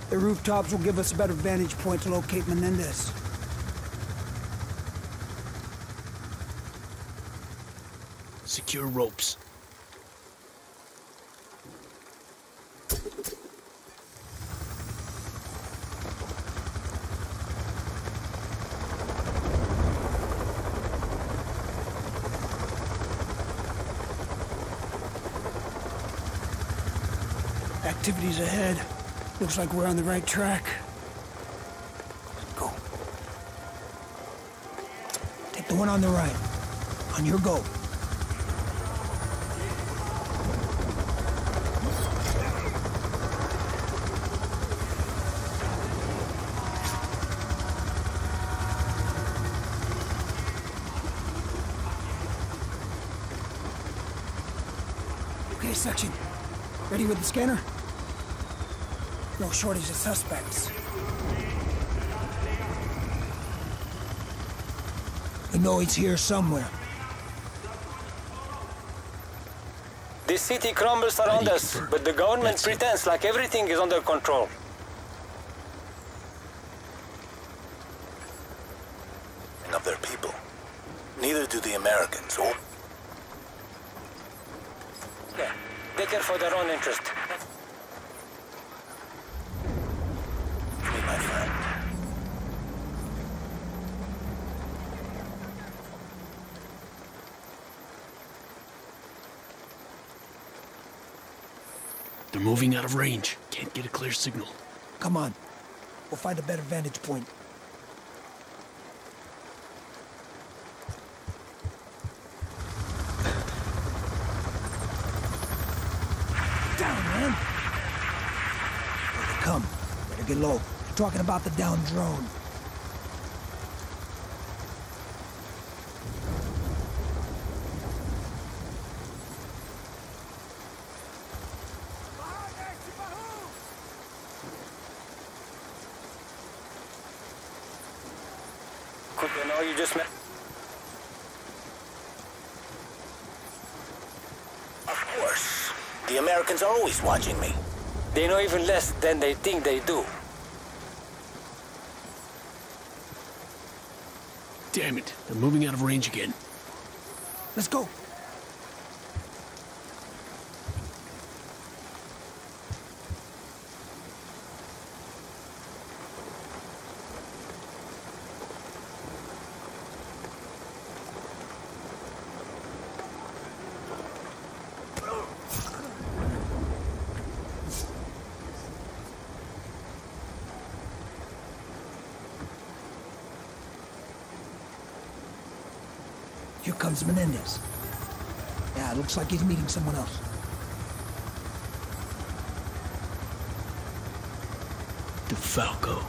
The rooftops will give us a better vantage point to locate Menendez. Secure ropes. Activities ahead. Looks like we're on the right track. Go. Take the one on the right. On your go. Okay, section. Ready with the scanner? No shortage of suspects. We know he's here somewhere. The city crumbles around us, but the government pretends like everything is under control. And of their people. Neither do the Americans, or Yeah, they care for their own interest. me, my friend. They're moving out of range. Can't get a clear signal. Come on. We'll find a better vantage point. Down, man. Here they come. Better get low. Talking about the down drone. Could they know you just met? Of course. The Americans are always watching me. They know even less than they think they do. Damn it. They're moving out of range again. Let's go. Here Menendez. Yeah, it looks like he's meeting someone else. DeFalco.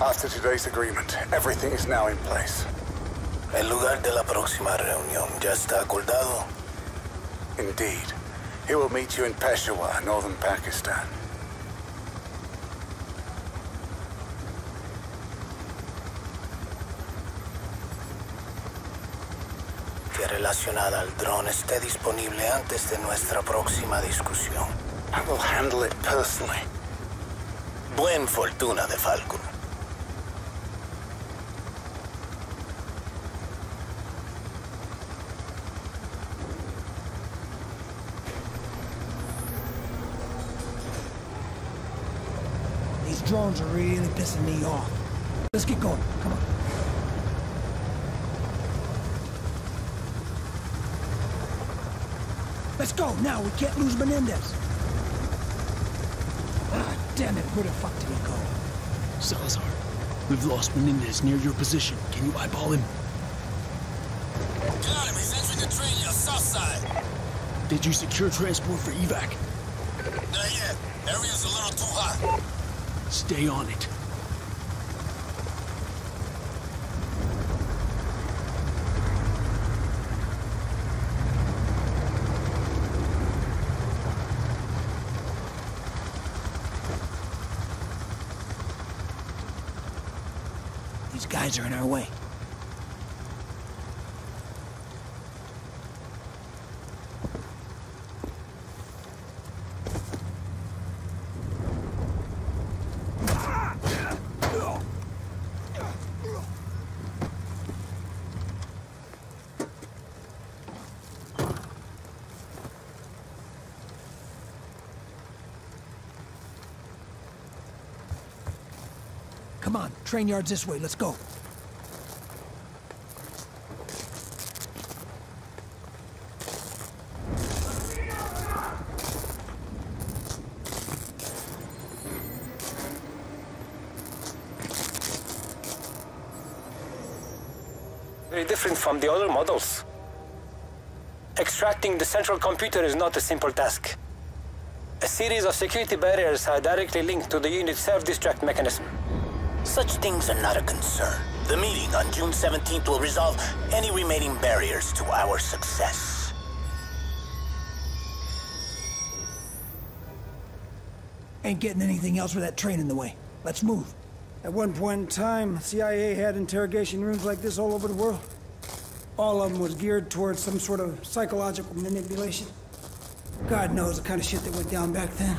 After today's agreement, everything is now in place. El lugar de la próxima reunión ya está acordado. Indeed. He will meet you in Peshawar, northern Pakistan. Relacionada al dron esté disponible antes de nuestra próxima discusión. I will handle it personally. Buen fortuna de Falcon. These drones are really pissing me off. Let's get going. Come on. Let's go now. We can't lose Menendez. Ah, damn it. Where the fuck did he go? Salazar, we've lost Menendez near your position. Can you eyeball him? Got him. He's entering the train on south side. Did you secure transport for evac? Not yet. Area's a little too hot. Stay on it. These guys are in our way. Come on, train yards this way. Let's go. Extracting the central computer is not a simple task. A series of security barriers are directly linked to the unit's self-destruct mechanism. Such things are not a concern. The meeting on June 17th will resolve any remaining barriers to our success. Ain't getting anything else with that train in the way. Let's move. At one point in time, CIA had interrogation rooms like this all over the world. All of them was geared towards some sort of psychological manipulation. God knows the kind of shit that went down back then.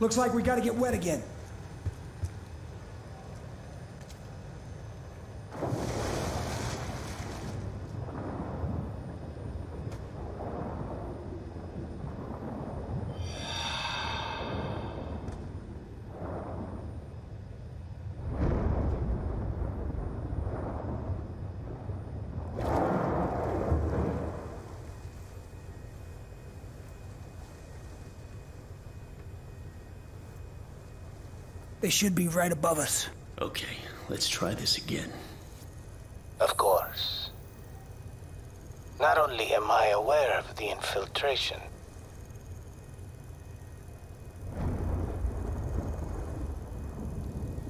Looks like we gotta get wet again. They should be right above us. Okay, let's try this again. Of course. Not only am I aware of the infiltration,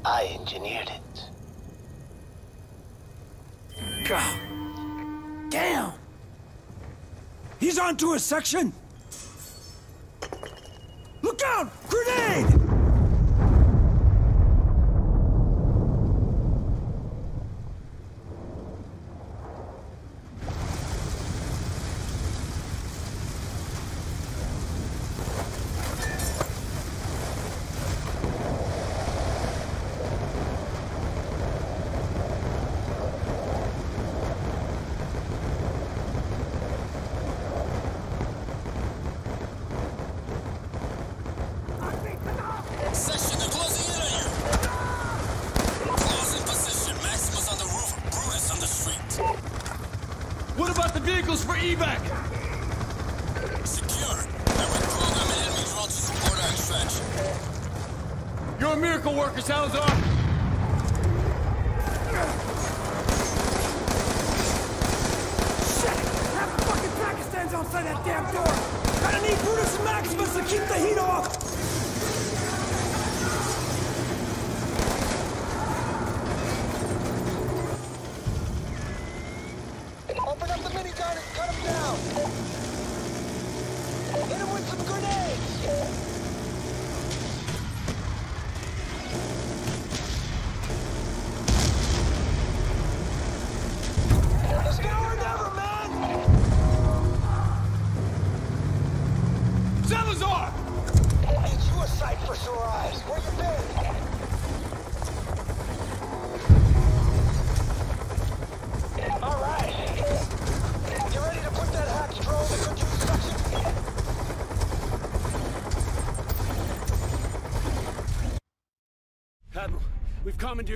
I engineered it. God. Damn! He's onto a section!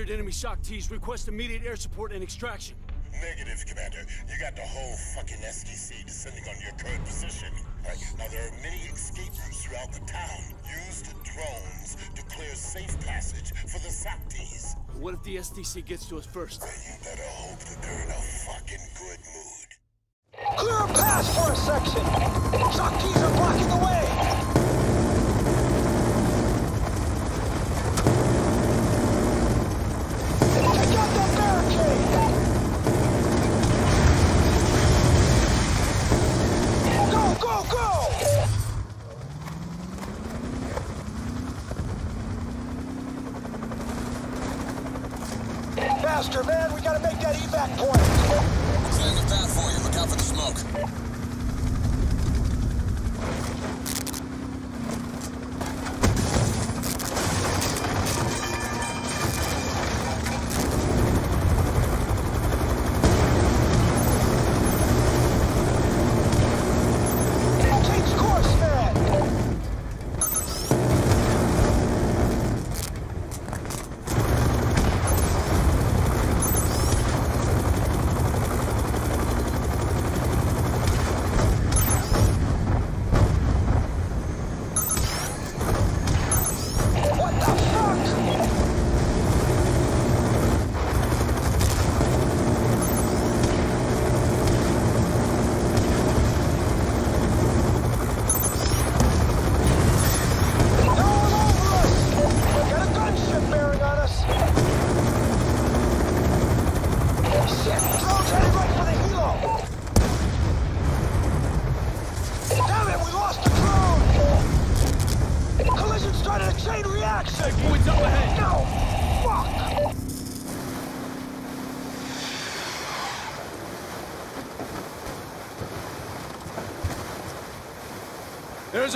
We've enemy SOC-Ts. Request immediate air support and extraction. Negative, Commander. You got the whole fucking SDC descending on your current position. Right. Now, there are many escape routes throughout the town. Use the drones to clear safe passage for the Saktis. What if the SDC gets to us first? Then You better hope that they're in a fucking good mood. Clear a pass for a section!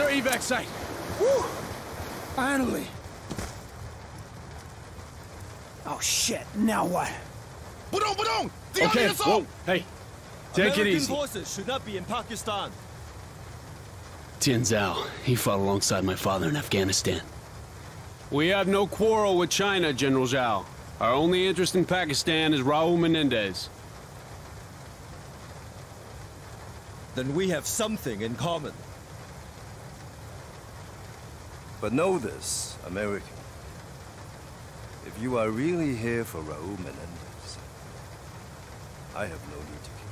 Our evac site. Whew! Finally! Oh shit, now what? Budong, Budong! The Okay, whoa, hey. Take American it easy. forces should not be in Pakistan. Tian Zhao. He fought alongside my father in Afghanistan. We have no quarrel with China, General Zhao. Our only interest in Pakistan is Raul Menendez. Then we have something in common. But know this, American. If you are really here for Raul Menendez, I have no need to kill.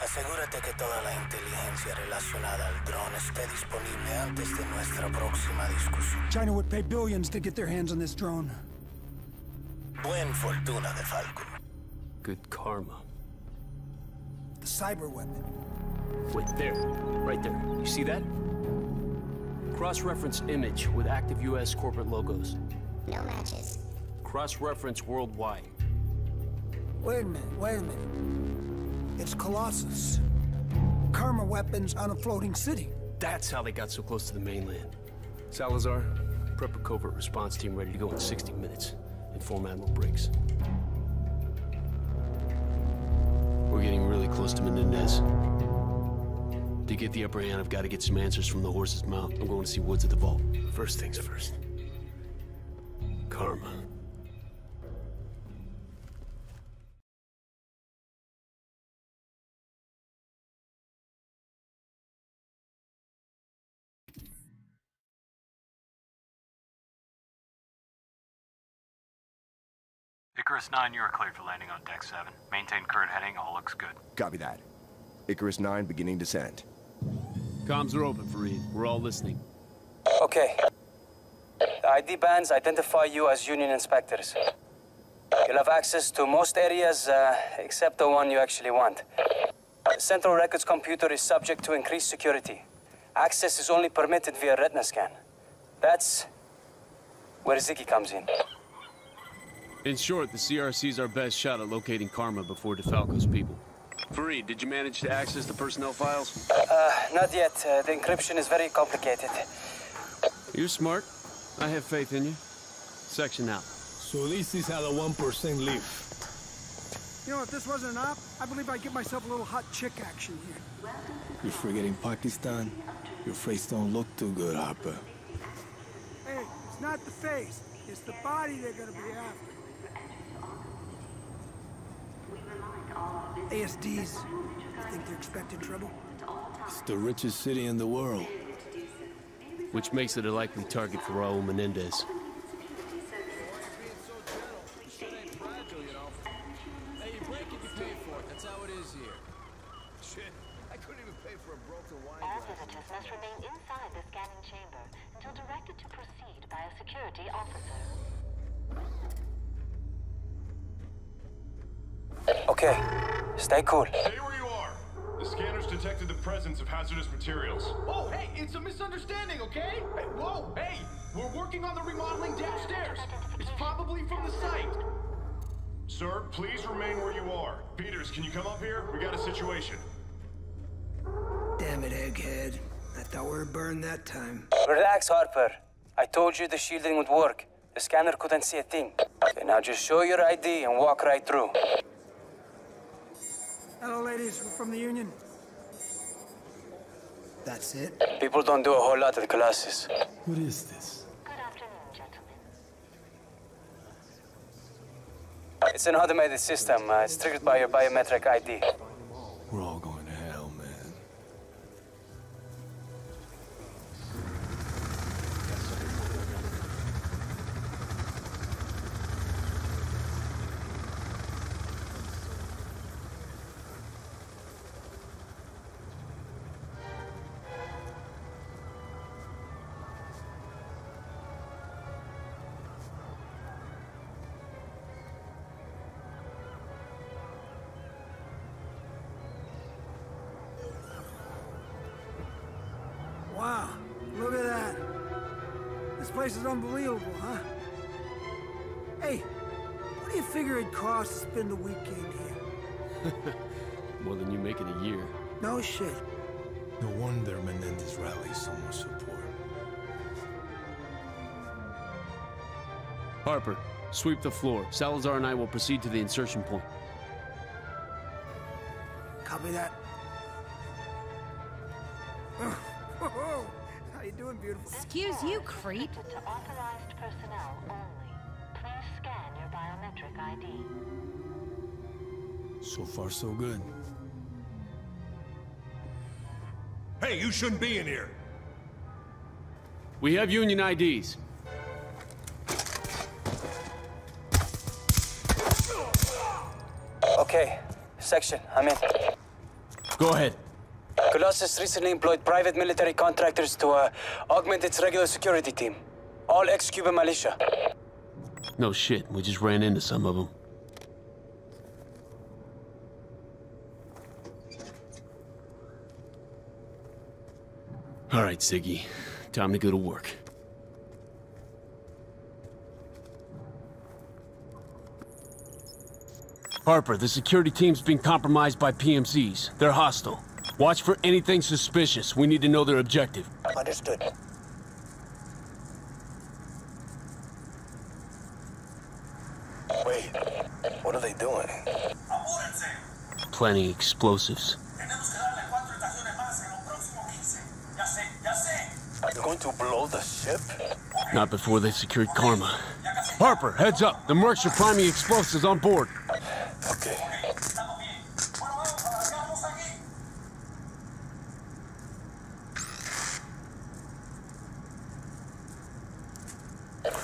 Asegúrate que toda la inteligencia relacionada al dron esté disponible antes de nuestra próxima discusión. China would pay billions to get their hands on this drone. Buen fortuna de Falco. Good karma. The cyber weapon. Wait, there. Right there. You see that? Cross-reference image with active U.S. corporate logos. No matches. Cross-reference worldwide. Wait a minute, wait a minute. It's Colossus. Karma weapons on a floating city. That's how they got so close to the mainland. Salazar, prep a covert response team ready to go in 60 minutes. Inform Admiral Briggs. We're getting really close to Menendez. To get the upper hand, I've got to get some answers from the horse's mouth. I'm going to see Woods at the vault. First things first. Karma. Icarus 9, you are cleared for landing on Deck 7. Maintain current heading, all looks good. Copy that. Icarus 9 beginning descent. Comms are open, Farid. We're all listening. Okay. The ID bands identify you as Union inspectors. You'll have access to most areas uh, except the one you actually want. The Central Records computer is subject to increased security. Access is only permitted via retina scan. That's where Ziggy comes in. In short, the CRC's our best shot at locating Karma before DeFalco's people. Farid, did you manage to access the personnel files? Uh, not yet. Uh, the encryption is very complicated. You're smart. I have faith in you. Section out. So this is how the 1% live. You know, if this wasn't an op, I believe I'd give myself a little hot chick action here. You're forgetting Pakistan? Your face don't look too good, Harper. Hey, it's not the face. It's the body they're gonna be after. ASDs. You think they're expecting trouble? It's the richest city in the world. Which makes it a likely target for Raul Menendez. Okay. Stay cool. Stay where you are. The scanners detected the presence of hazardous materials. Oh, hey, it's a misunderstanding, okay? Hey, whoa, hey, we're working on the remodeling downstairs. It's probably from the site. Sir, please remain where you are. Peters, can you come up here? We got a situation. Damn it, egghead. I thought we were burned that time. Relax, Harper. I told you the shielding would work. The scanner couldn't see a thing. Okay, now just show your ID and walk right through. Hello, ladies. We're from the Union. That's it? People don't do a whole lot at classes. What is this? Good afternoon, gentlemen. It's an automated system. Uh, it's triggered by your biometric ID. We're all going is unbelievable, huh? Hey, what do you figure it costs to spend a weekend here? More than you make in a year. No shit. No wonder Menendez rallies so much support. Harper, sweep the floor. Salazar and I will proceed to the insertion point. Copy that. Beautiful? Excuse you, creep. To authorized personnel only. Please scan your biometric ID. So far, so good. Hey, you shouldn't be in here. We have Union IDs. Okay. Section, I'm in. Go ahead. Colossus recently employed private military contractors to uh, augment its regular security team. All ex-Cuban militia. No shit, we just ran into some of them. All right, Ziggy. Time to go to work. Harper, the security team's been compromised by PMCs. They're hostile. Watch for anything suspicious. We need to know their objective. Understood. Wait, what are they doing? Planning explosives. Are going to blow the ship? Not before they've secured Karma. Harper, heads up. The mercs are priming explosives on board. Okay.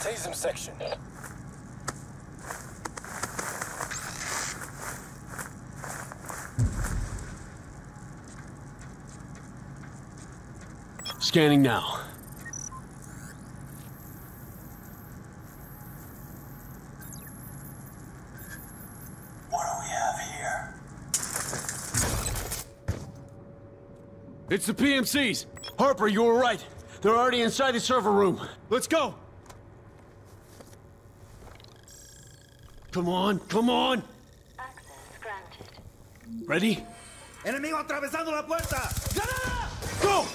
Tase him section. Scanning now. What do we have here? It's the PMCs! Harper, you were right. They're already inside the server room. Let's go! Come on, come on! Ready? ¡Enemigo atravesando la puerta! ¡Go!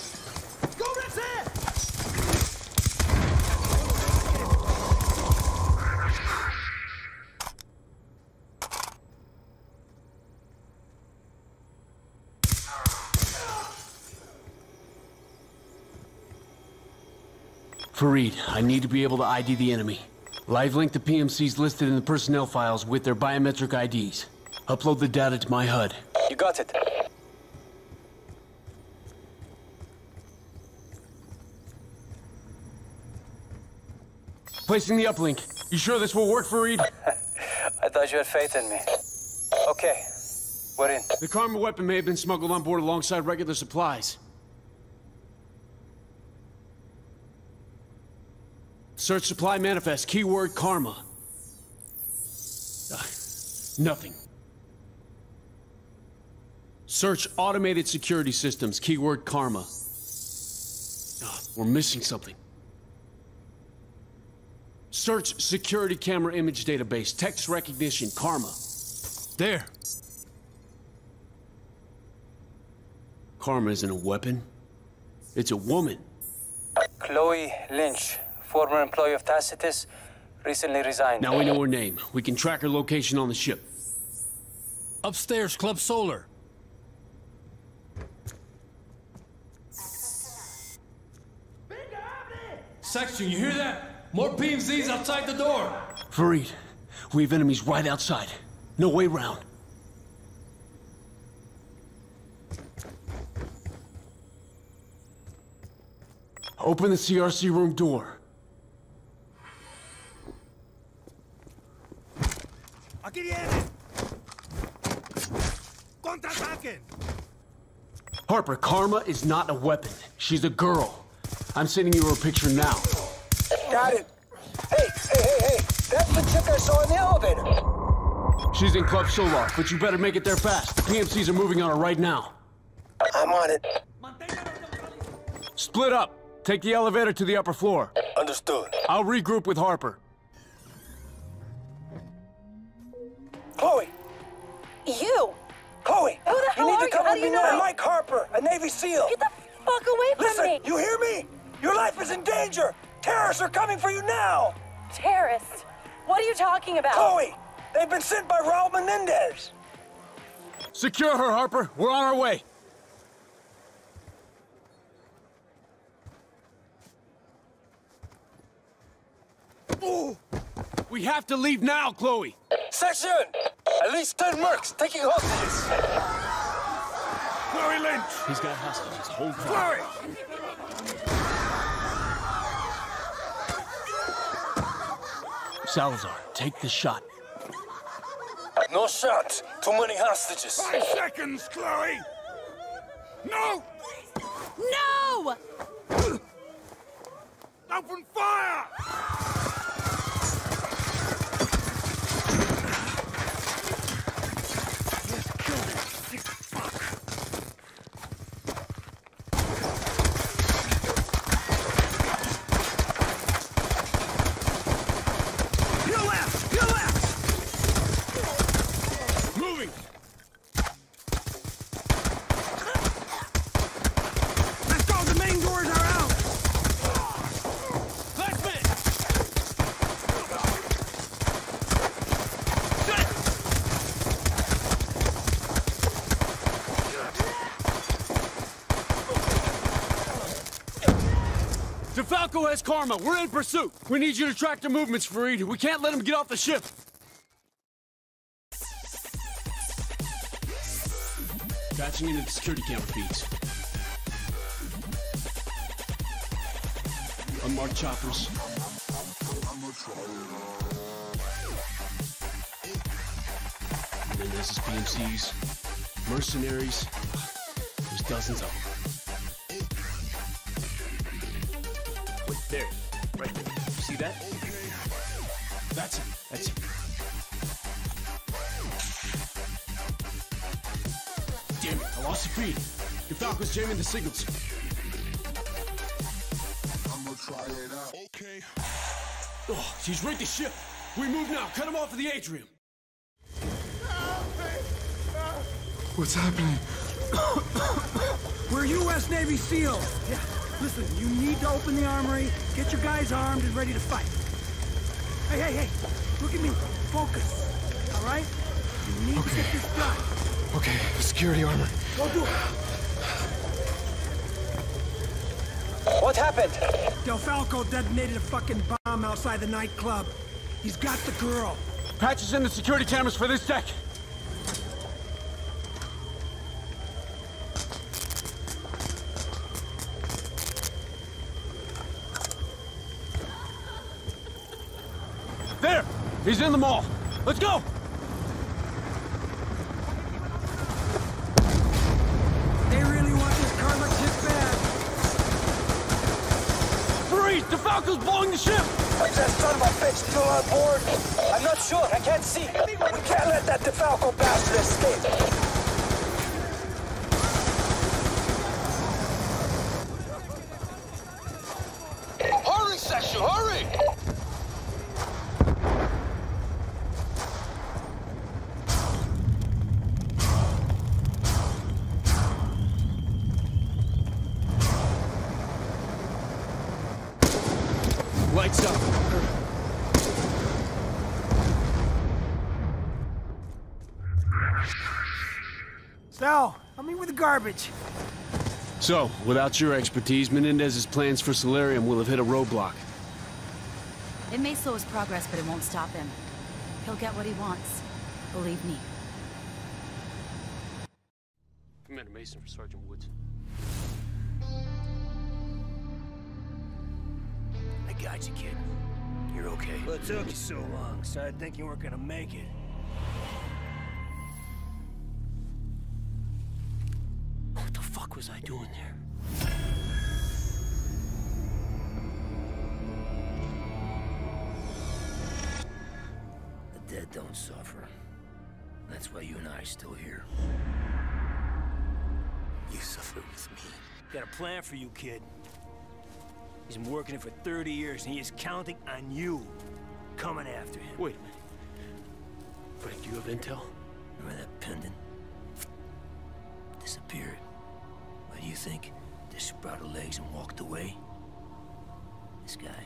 Farid, I need to be able to ID the enemy. Live link the PMCs listed in the personnel files with their biometric IDs. Upload the data to my HUD. You got it. Placing the uplink. You sure this will work, Farid? I thought you had faith in me. Okay, we're in. The Karma weapon may have been smuggled on board alongside regular supplies. Search supply manifest, keyword Karma. Ah, nothing. Search automated security systems, keyword Karma. Ah, we're missing something. Search security camera image database, text recognition, Karma. There. Karma isn't a weapon. It's a woman. Chloe Lynch, former employee of Tacitus, recently resigned. Now we know her name. We can track her location on the ship. Upstairs, Club Solar. Section, you hear that? More PMCs outside the door. Farid, we have enemies right outside. No way round. Open the CRC room door. ¡Aquí vienen! ¡Contraataquen! Harper, Karma is not a weapon. She's a girl. I'm sending you her picture now. Got it. Hey, hey, hey, hey! That's the chick I saw in the elevator. She's in Club Solar, but you better make it there fast. The PMCs are moving on her right now. I'm on it. Split up. Take the elevator to the upper floor. Understood. I'll regroup with Harper. Chloe! You! Chloe! Who the hell you need are to you? come How with do me you now. know? Mike Harper, a Navy SEAL. Get the fuck away from Listen, me! you hear me? Your life is in danger. Terrorists are coming for you now. Terrorists? What are you talking about? Chloe, they've been sent by Raul Menendez. Secure her, Harper. We're on our way. We have to leave now, Chloe. Section! At least 10 mercs taking hostages. Chloe Lynch! He's got hostages. Hold fire. Chloe! Salazar, take the shot. No shot. Too many hostages. Five seconds, Chloe! No! No! Open fire! Your left! Your left! Moving. Let's go! The main doors are out! Flashman! We're in pursuit. We need you to track their movements, Farid. We can't let them get off the ship. Patching into the security camera feeds. Unmarked choppers. And then there's his PMCs, mercenaries. There's dozens of them. Wait, there. Right there. You see that? That's it. That's it. Damn it, I lost the feed. DeFalco's jamming the signals. I'm gonna try it out. Okay. Oh, she's rigged the ship. We move now. Cut him off of the atrium. What's happening? We're U.S. Navy SEALs. Yeah, listen, you need to open the armory, get your guys armed and ready to fight. Hey, hey, hey, look at me. Focus, all right? You need to get this done. Okay, security armor. Go do it. What happened? DeFalco detonated a fucking bomb outside the nightclub. He's got the girl. Patches in the security cameras for this deck. There! He's in the mall. Let's go! They really want this karma chip bad. Freeze! DeFalco's blowing the ship! Is that son of a bitch still on board? I'm not sure. I can't see. We can't let that DeFalco bastard escape. Lights up. Sal, help me with the garbage. So, without your expertise, Menendez's plans for Celerium will have hit a roadblock. It may slow his progress, but it won't stop him. He'll get what he wants. Believe me. Commander Mason for Sergeant Woods. Got you, kid. You're okay. What took you so long? Started thinking you weren't gonna make it. What the fuck was I doing there? The dead don't suffer. That's why you and I are still here. You suffer with me. Got a plan for you, kid. He's been working it for 30 years, and he is counting on you coming after him. Wait a minute. Frank, do you have intel? Remember that pendant? Disappeared. Why do you think? Just sprouted legs and walked away? This guy,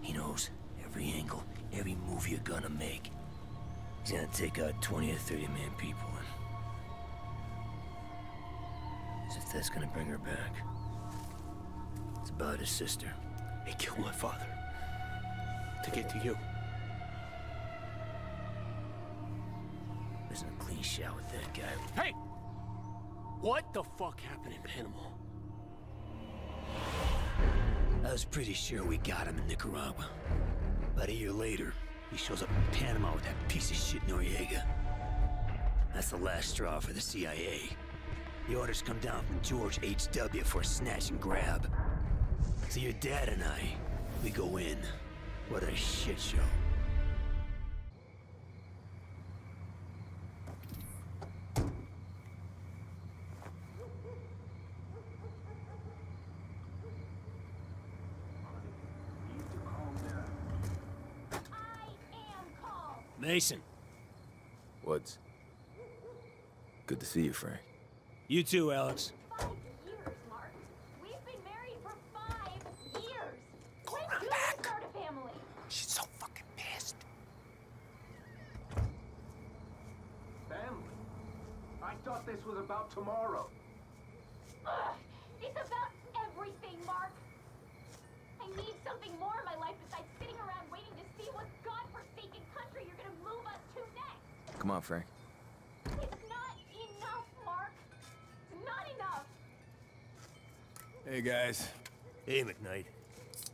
he knows every angle, every move you're gonna make. He's gonna take out 20 or 30 man people and... As if that's gonna bring her back. It's about his sister. He killed my father. To get to you. Isn't a clean shot with that guy. Hey! What the fuck happened in Panama? I was pretty sure we got him in Nicaragua. About a year later, he shows up in Panama with that piece of shit Noriega. That's the last straw for the CIA. The orders come down from George H.W. for a snatch and grab. So your dad and I, we go in. What a shit show. Mason. Woods. Good to see you, Frank. You too, Alex. She's so fucking pissed. Family? I thought this was about tomorrow. Ugh, it's about everything, Mark. I need something more in my life besides sitting around waiting to see what godforsaken country you're gonna move us to next. Come on, Frank. It's not enough, Mark. It's not enough. Hey, guys. Hey, McKnight.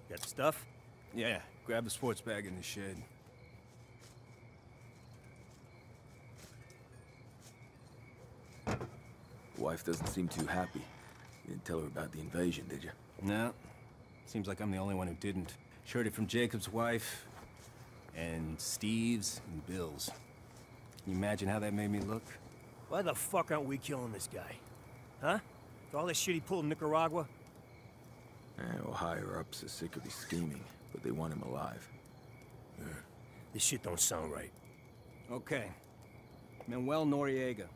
Got stuff? Yeah, grab the sports bag in the shed. Wife doesn't seem too happy. You didn't tell her about the invasion, did you? No. Seems like I'm the only one who didn't. Heard it from Jacob's wife, and Steve's, and Bill's. Can you imagine how that made me look? Why the fuck aren't we killing this guy? Huh? With all this shit he pulled in Nicaragua? Eh, well, higher-ups are sick of his scheming, but they want him alive. Yeah. This shit don't sound right. Okay. Manuel Noriega,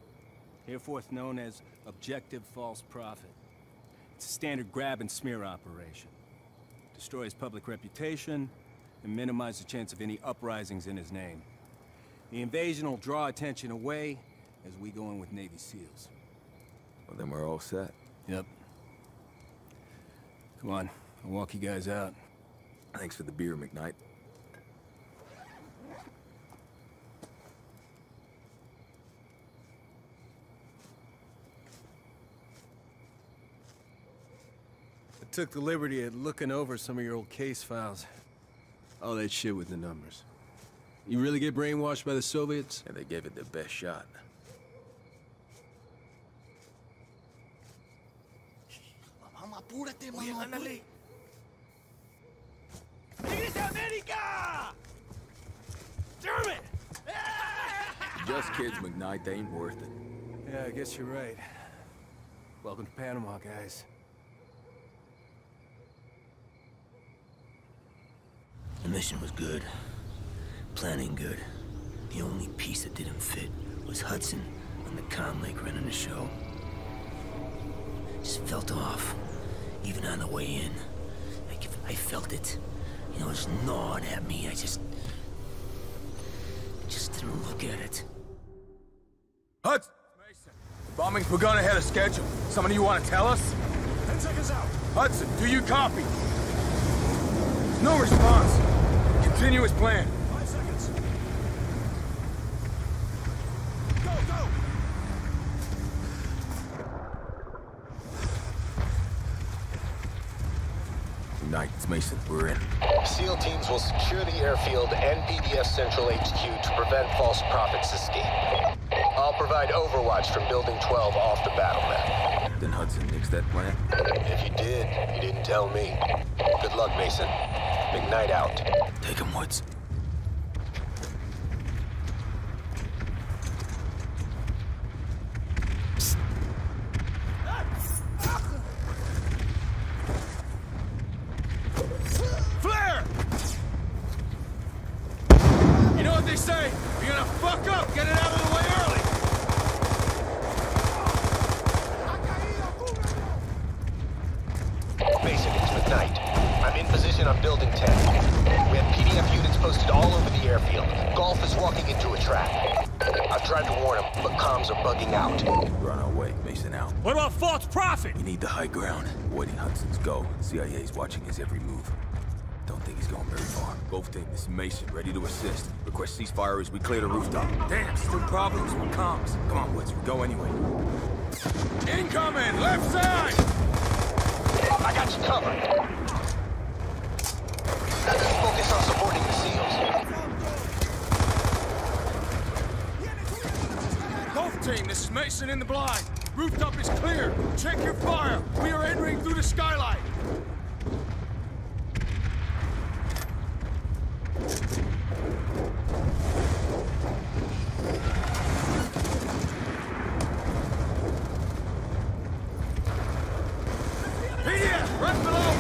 hereforth known as Objective False Prophet. It's a standard grab and smear operation. Destroys public reputation and minimize the chance of any uprisings in his name. The invasion will draw attention away as we go in with Navy SEALs. Well, then we're all set. Yep. Come on, I'll walk you guys out. Thanks for the beer, McKnight. Took the liberty of looking over some of your old case files. All that shit with the numbers. You really get brainwashed by the Soviets? And they gave it their best shot. Vamos, apúrate, mano. ándale. ¡Tigres de América! Damn it! Just kids, McKnight. They ain't worth it. Yeah, I guess you're right. Welcome to Panama, guys. The mission was good. Planning good. The only piece that didn't fit was Hudson on the comm link running the show. Just felt off, even on the way in. Like if I felt it. You know, it was gnawing at me. I just... I just didn't look at it. Hudson! Bombing's begun ahead of schedule. Someone of you want to tell us? Ten seconds out. Hudson, do you copy? No response. Continue as planned. Five seconds. Go, go! McKnight, it's Mason. We're in. SEAL teams will secure the airfield and PDF Central HQ to prevent false prophets' escape. I'll provide overwatch from Building 12 off the battle map. Then Hudson makes that plan? If you did, you didn't tell me. Good luck, Mason. McKnight out. Take him, Woods. Both team, this is Mason, ready to assist. Request ceasefire as we clear the rooftop. Damn, still problems with comms. Come on, Woods, we go anyway. Incoming, left side! Oh, I got you covered. Focus on supporting the SEALs. Both team, this is Mason in the blind. Rooftop is clear. Check your fire. We are entering through the skylight. PDF, right below.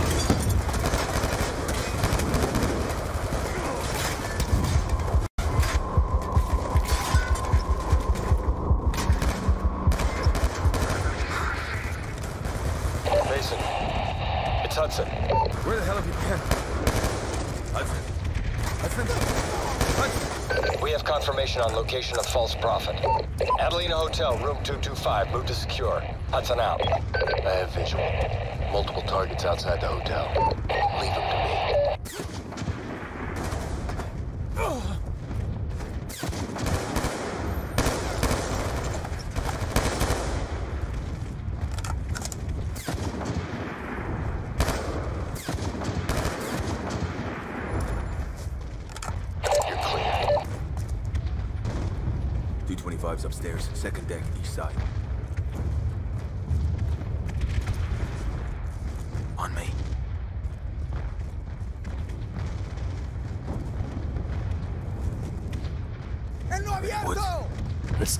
Mason, it's Hudson. Where the hell have you been? Hudson. Hudson. Hudson. We have location of false prophet. Adelina Hotel, room 225. Move to secure. Hudson out. I have visual. Multiple targets outside the hotel.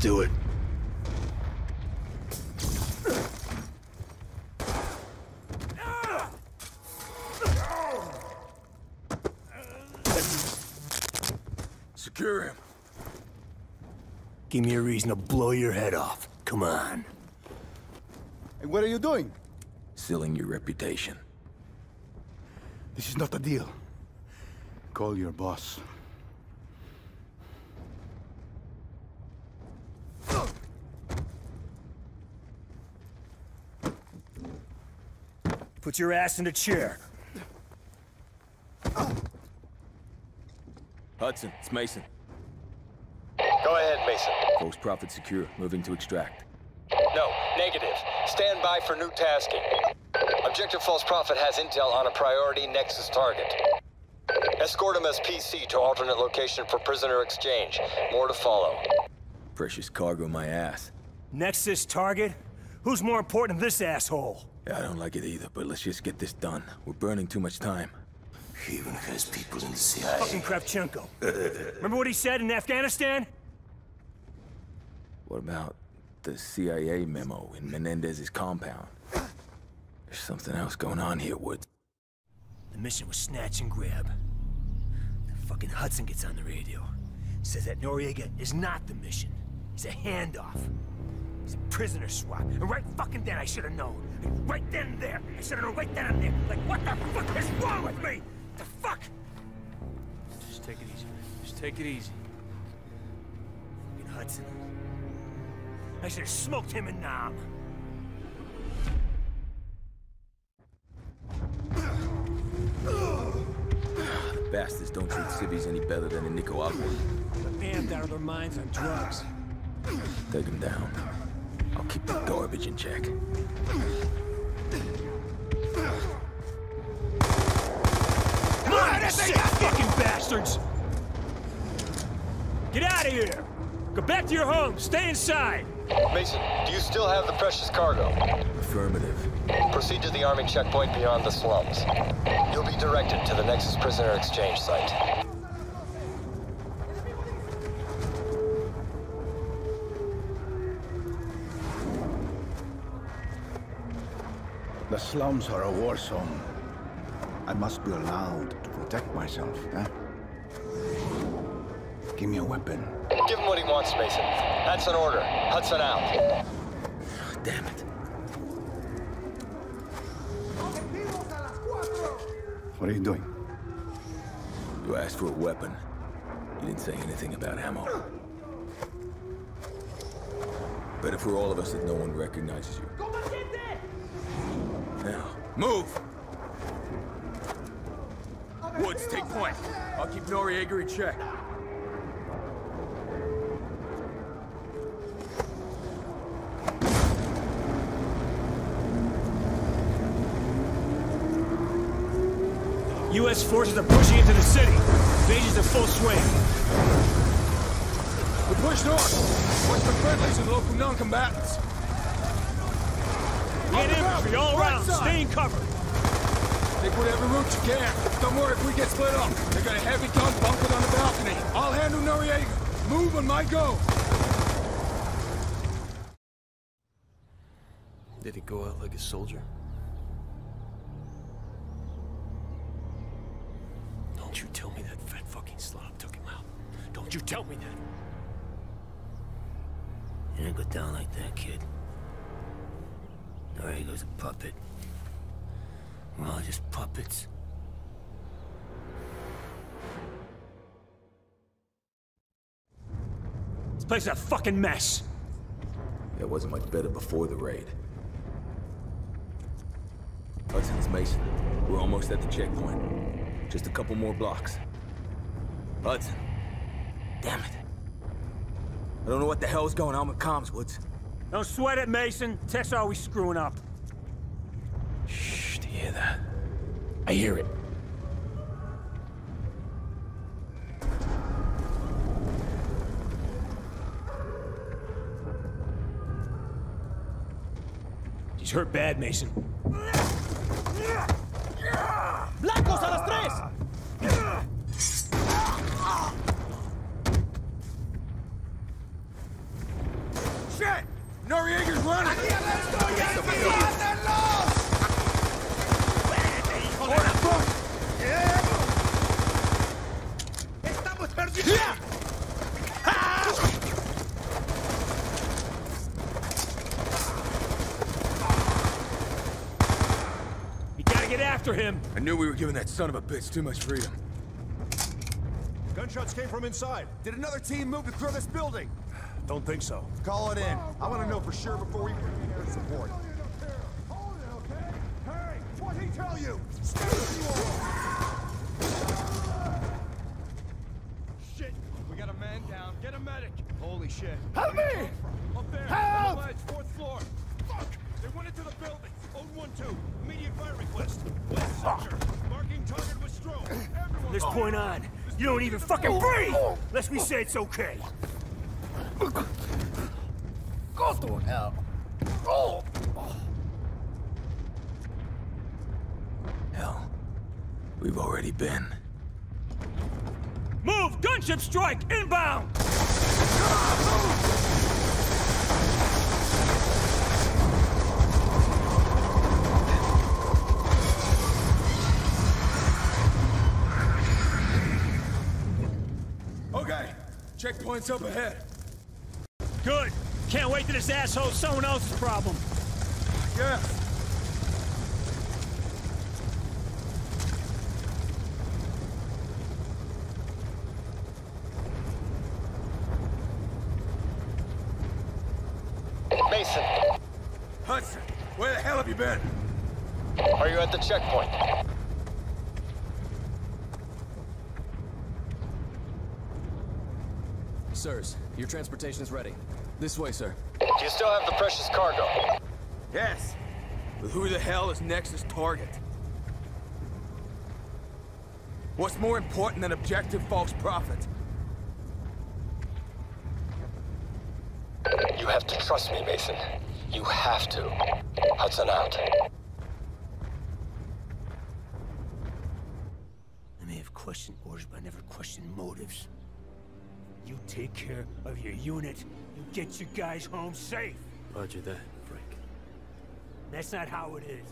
Do it. Secure him. Give me a reason to blow your head off. Come on. And what are you doing? Sealing your reputation. This is not a deal. Call your boss. Put your ass in a chair. Hudson, it's Mason. Go ahead, Mason. False Prophet secure. Moving to extract. No, negative. Stand by for new tasking. Objective False Prophet has intel on a priority Nexus target. Escort him as PC to alternate location for prisoner exchange. More to follow. Precious cargo my ass. Nexus target? Who's more important than this asshole? Yeah, I don't like it either, but let's just get this done. We're burning too much time. He even has people in the CIA. Fucking Kravchenko. Remember what he said in Afghanistan? What about the CIA memo in Menendez's compound? There's something else going on here, Woods. The mission was snatch and grab. The fucking Hudson gets on the radio. Says that Noriega is not the mission. He's a handoff. He's a prisoner swap. And right fucking then I should have known. Right then and there. I should have known right then and there. Like, what the fuck is wrong with me? The fuck? Just take it easy. Just take it easy. Fucking Hudson. I should have smoked him in Nam. The bastards don't treat civvies any better than in Nicaragua. They're damned out of their minds on drugs. Take them down. I'll keep the garbage in check. Come on, you sick fucking bastards! Get out of here! Go back to your home. Stay inside. Mason, do you still have the precious cargo? Affirmative. Proceed to the army checkpoint beyond the slums. You'll be directed to the Nexus prisoner exchange site. The slums are a war zone. I must be allowed to protect myself, eh? Give me a weapon. Give him what he wants, Mason. That's an order. Hudson out. Damn it. What are you doing? You asked for a weapon. You didn't say anything about ammo. Better for all of us that no one recognizes you. Move! Woods, take point. I'll keep Noriega in check. U.S. forces are pushing into the city. Invasion's in full swing. We push north. Watch the friendlies and local non-combatants. Get infantry all around. Stay in cover. Take whatever route you can. Don't worry if we get split up. They got a heavy gun bunkered on the balcony. I'll handle Noriega. Move on my go. Did he go out like a soldier? Place is a fucking mess. It wasn't much better before the raid. Hudson's Mason. We're almost at the checkpoint. Just a couple more blocks. Hudson. Damn it. I don't know what the hell's going on with comms, Woods. Don't sweat it, Mason. Tech's always screwing up. Shh, do you hear that? I hear it. hurt bad, Mason. Blancos a las tres! Shit! Noriega's running! Let's go, him! I knew we were giving that son of a bitch too much freedom. Gunshots came from inside. Did another team move to clear this building? Don't think so. Call it in. I want to know for sure before we bring in air support. Hey, what'd he tell you? Stay Shit! We got a man down. Get a medic! Holy shit. Help me! Up there! Help! On the ledge, fourth floor! Fuck! They went into the building! Ode 1-2. Immediate fire request. West sector. Marking target with strobe. Everyone This point on, you don't even fucking breathe! Unless we say it's okay. Go to hell. Oh! Hell, we've already been. Move! Gunship strike! Inbound! Okay, checkpoint's up ahead. Good. Can't wait till this asshole's someone else's problem. Yeah. Mason, Hudson, where the hell have you been? are you at the checkpoint? Sirs, your transportation is ready. This way, sir. Do you still have the precious cargo? Yes. But who the hell is Nexus target? What's more important than objective false prophet? You have to trust me, Mason. You have to. Hudson out. I may have questioned orders, but I never questioned motives. You take care of your unit, you get your guys home safe. Roger that, Frank. That's not how it is.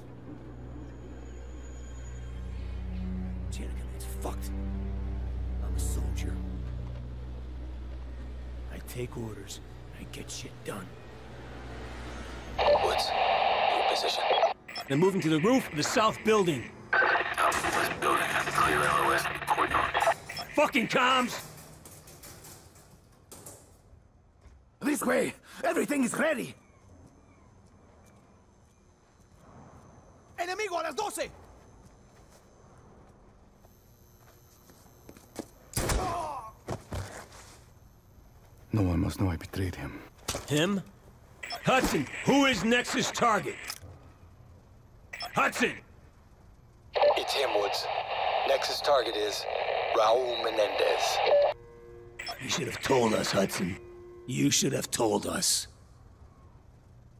Janica, it's fucked. I'm a soldier. I take orders. I get shit done. Woods, your position. They're moving to the roof of the south building. Southwest building clear LOS report. Fucking comms! This way! Everything is ready! ¡Enemigo a las 12! No one must know I betrayed him. Him? Hudson, who is Nexus target? Hudson! It's him, Woods. Nexus target is Raul Menendez. You should have told us, Hudson. You should have told us.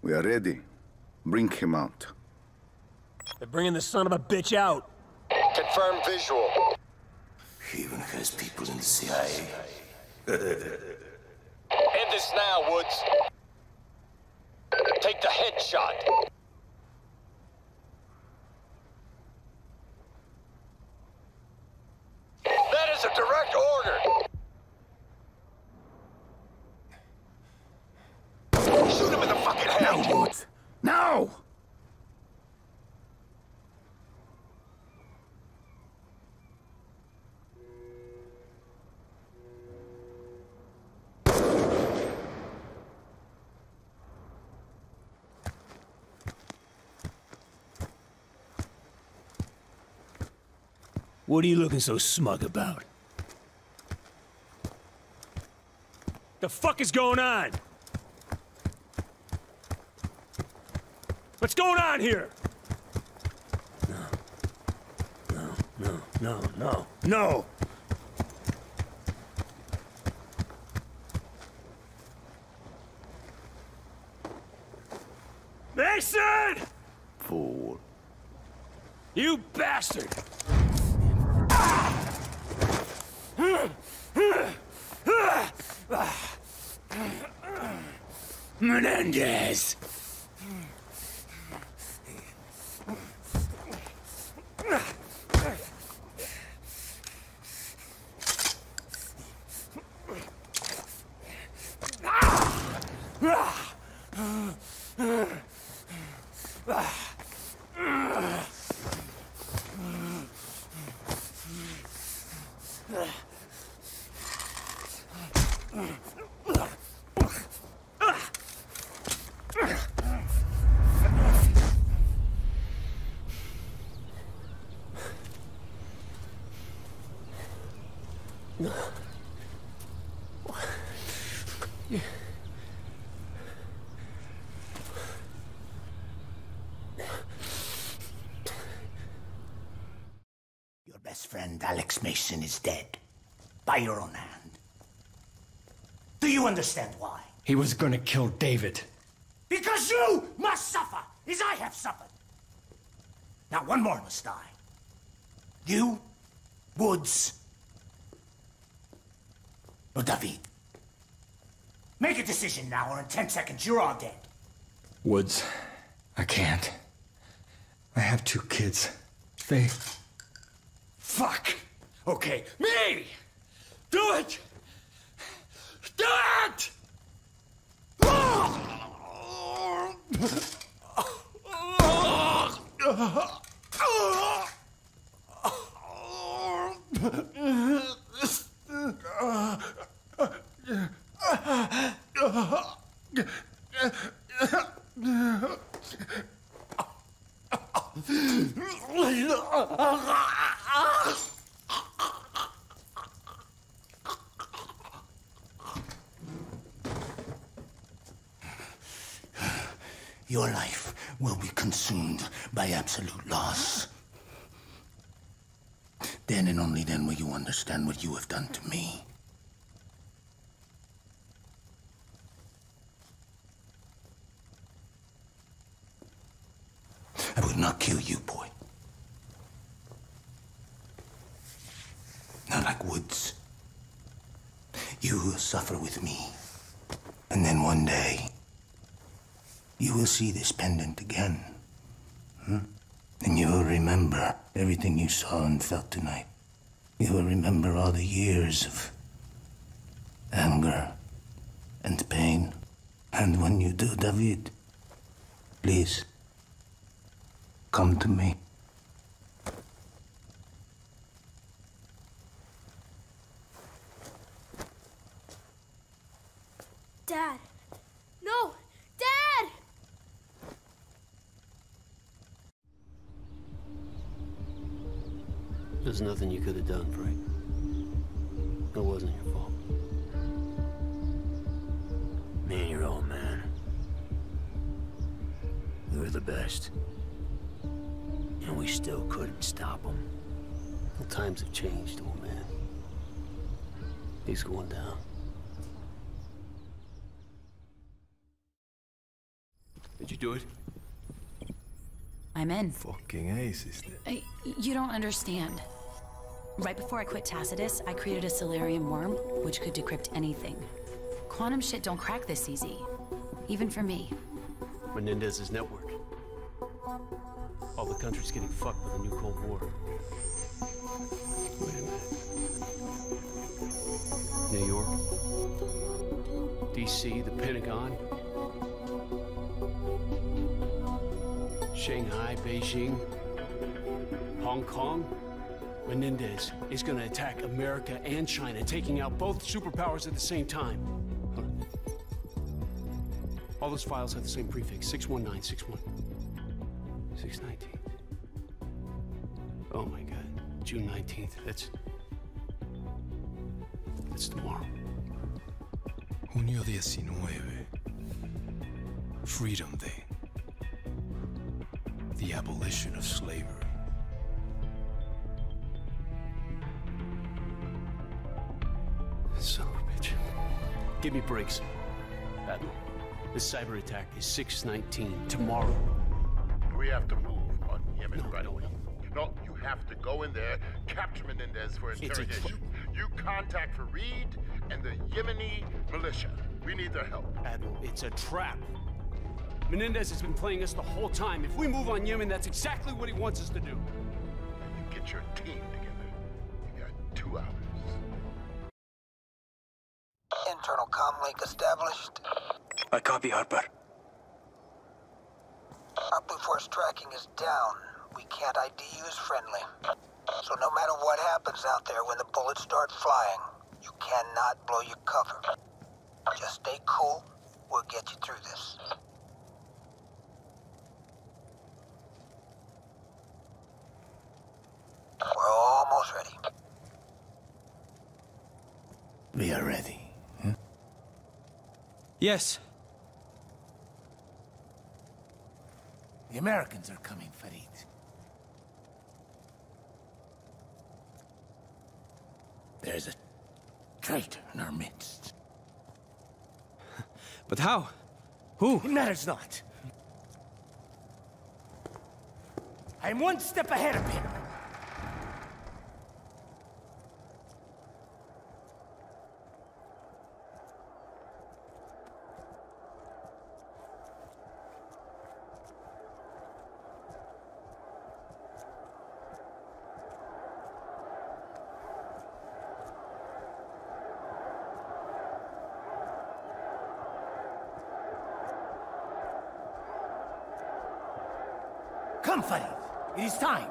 We are ready. Bring him out. They're bringing the son of a bitch out. Confirm visual. He even has people in the CIA. End this now, Woods. Take the headshot. That is a direct order. Shoot him in the fucking head. Now, Woods! Now! What are you looking so smug about? The fuck is going on? What's going on here? No. No, no, no, no, no! Mason! Fool. You bastard! Menendez! Your best friend, Alex Mason, is dead. By your own hand. Do you understand why? He was gonna kill David. Because you must suffer, as I have suffered. Now, one more must die. You, Woods, or David. Make a decision now, or in ten seconds you're all dead. Woods, I can't. I have two kids. They. Fuck! Okay, me! Do it! Do it! Your life will be consumed by absolute loss. Then and only then will you understand what you have done to me. I would not kill you, boy. Not like Woods. You will suffer with me. And then one day, you will see this pendant again. Hmm? And you will remember everything you saw and felt tonight. You will remember all the years of anger and pain. And when you do, David, please come to me. Dad! No! Dad! There's nothing you could have done, Frank. Times have changed, old man. He's going down. Did you do it? I'm in. Fucking ace, is it? I, you don't understand. Right before I quit Tacitus, I created a Celerium worm, which could decrypt anything. Quantum shit don't crack this easy. Even for me. Menendez's network. All the country's getting fucked with a new Cold War. DC, the Pentagon? Shanghai, Beijing? Hong Kong? Menendez is gonna attack America and China, taking out both superpowers at the same time. All those files have the same prefix 61961. 619. Oh my god. June 19th. That's. That's tomorrow. Junio 19. Freedom Day. The abolition of slavery. Son of a bitch. Give me breaks. Admiral, this cyber attack is 619 tomorrow. We have to move on Yemen right away. No, you have to go in there, capture Menendez for It's a- interrogation. You contact Farid and the Yemeni militia. We need their help. Admiral, it's a trap. Menendez has been playing us the whole time. If we move on Yemen, that's exactly what he wants us to do. You get your team together. You got two hours. Internal comm link established. I copy, Harper. Our Blue Force tracking is down. We can't ID you as friendly. So no matter what happens out there when the bullets start flying, you cannot blow your cover. Just stay cool. We'll get you through this. We're almost ready. We are ready. Huh? Yes. The Americans are coming, Farid. There's a traitor in our midst. But how? Who? It matters not. I'm one step ahead of him. Come, Farid. It is time.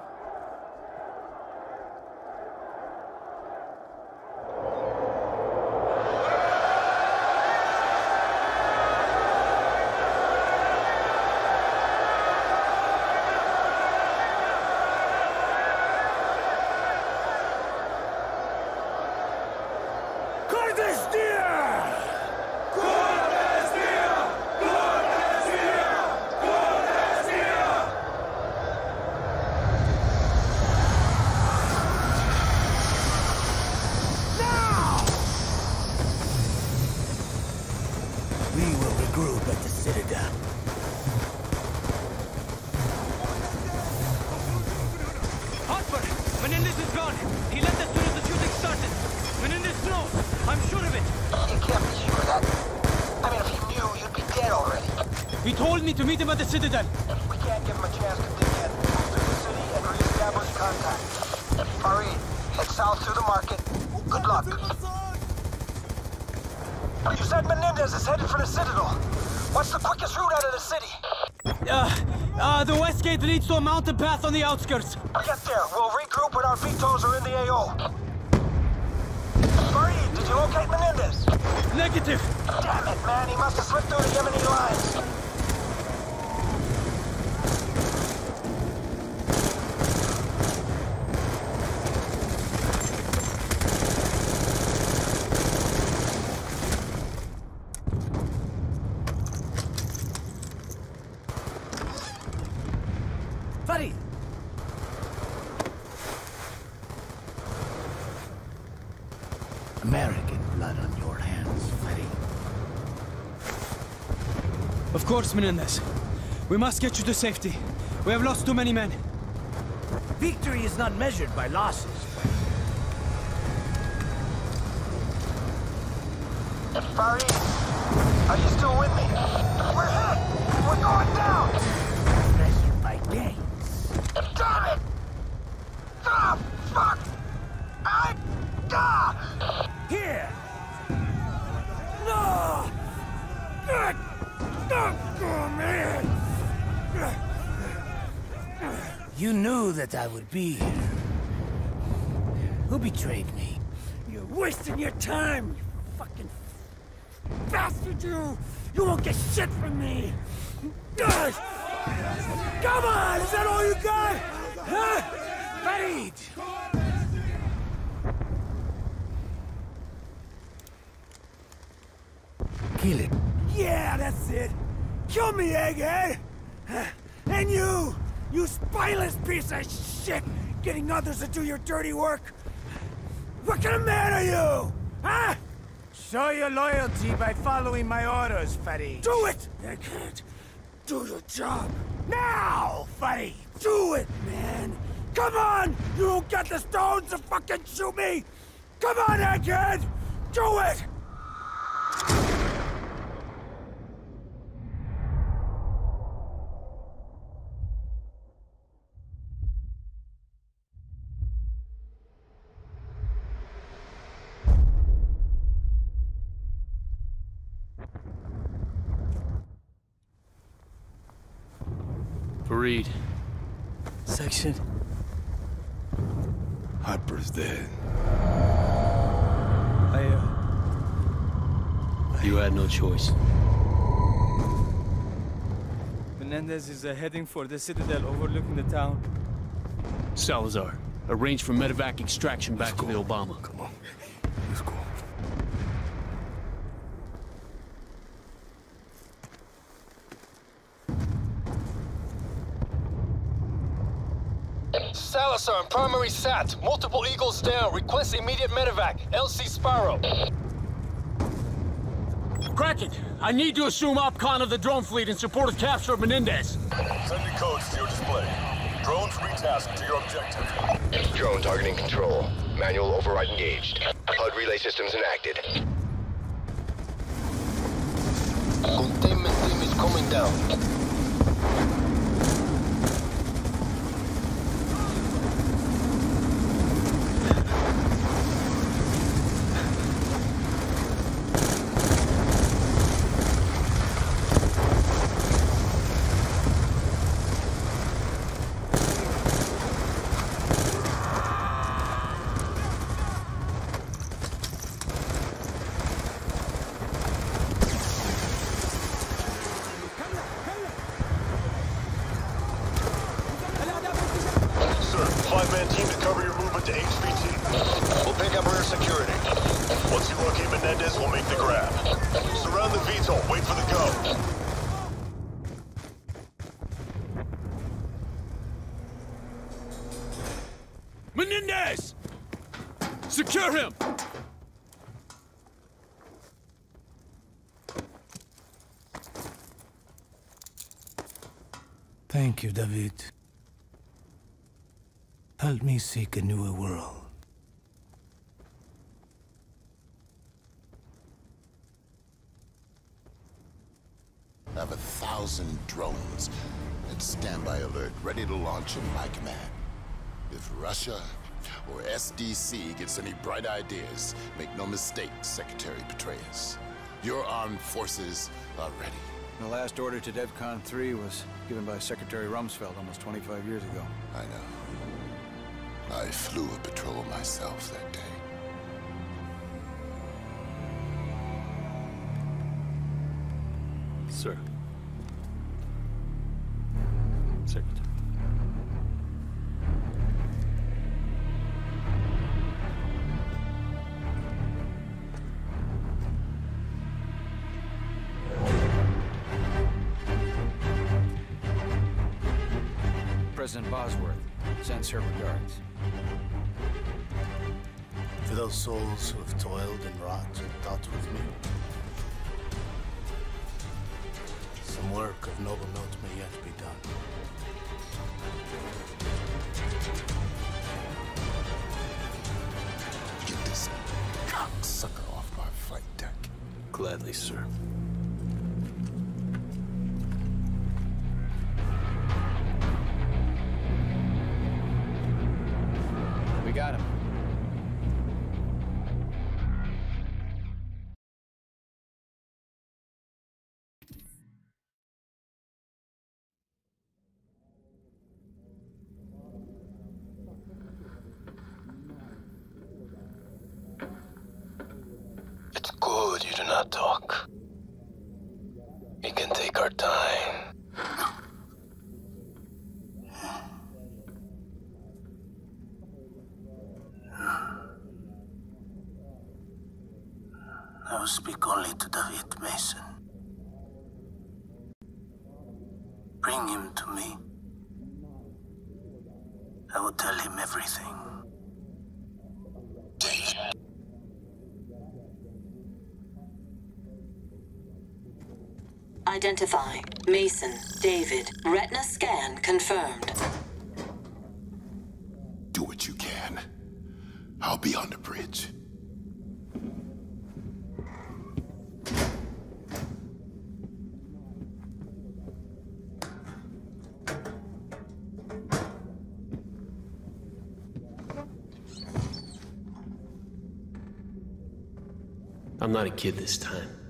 We will regroup at the Citadel. Hotbar! Menendez is gone! He left as soon as the shooting started! Menendez knows! I'm sure of it! You can't be sure of that. I mean, if he knew, you'd be dead already. He told me to meet him at the Citadel! We can't give him a chance to dig in. Move through the city and re-establish contact. Farid, head south through the market. Good luck. You said Menendez is headed for the Citadel. What's the quickest route out of the city? Uh, uh, the west gate leads to a mountain path on the outskirts. Get there. We'll regroup when our VTOLs are in the AO. Farid, did you locate Menendez? Negative. Damn it, man. He must have slipped through the Yemeni lines. Farid! American blood on your hands, Farid. Of course, Menendez. We must get you to safety. We have lost too many men. Victory is not measured by losses. Farid, are you still with me? Be here. Who betrayed me? You're wasting your time, you fucking bastard, you! You won't get shit from me! Others to do your dirty work! What kind of man are you? Huh? Show your loyalty by following my orders, Farid. Do it! Egghead! Do your job! Now, Farid! Do it, man! Come on! You don't got the stones to fucking shoot me! Come on, egghead! Do it! Farid. Section. Harper's dead. I, uh... You had no choice. Menendez is uh, heading for the citadel overlooking the town. Salazar, arrange for medevac extraction back to the Obama. Come on. Let's go. Salazar on primary SAT. Multiple Eagles down. Request immediate medevac. LZ Sparrow. Kraken, I need to assume OPCON of the drone fleet in support of capture of Menendez. Sending codes to your display. Drones retasked to your objective. Drone targeting control. Manual override engaged. HUD relay systems enacted. Containment team is coming down. Sir, five-man team to cover your movement to HVT. We'll pick up rear security. Once you locate Menendez, we'll make the grab. Surround the VTOL. Wait for the go. Menendez! Secure him! David. Help me seek a newer world. I have a thousand drones at standby alert, ready to launch in my command. If Russia or SDC gets any bright ideas, make no mistake, Secretary Petraeus. Your armed forces are ready. The last order to DEFCON 3 was given by Secretary Rumsfeld almost 25 years ago. I know. I flew a patrol myself that day. Sir. Secretary. Her regards. For those souls who have toiled and wrought and thought with me, some work of noble note may yet be done. Get this cocksucker off my flight deck. Gladly, sir. Good you do not talk. We can take our time. I will speak only to David Mason. Bring him to me. I will tell him everything. Identify. Mason. David. Retina scan confirmed. Do what you can. I'll be on the bridge. I'm not a kid this time.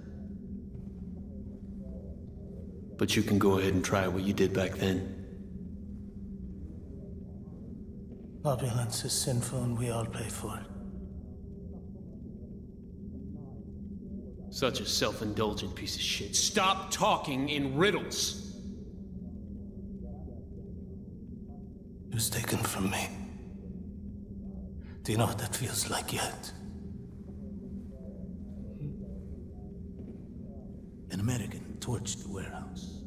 But you can go ahead and try what you did back then. Opulence is sinful and we all pay for it. Such a self-indulgent piece of shit. Stop talking in riddles. It was taken from me. Do you know what that feels like yet? An American torched the warehouse.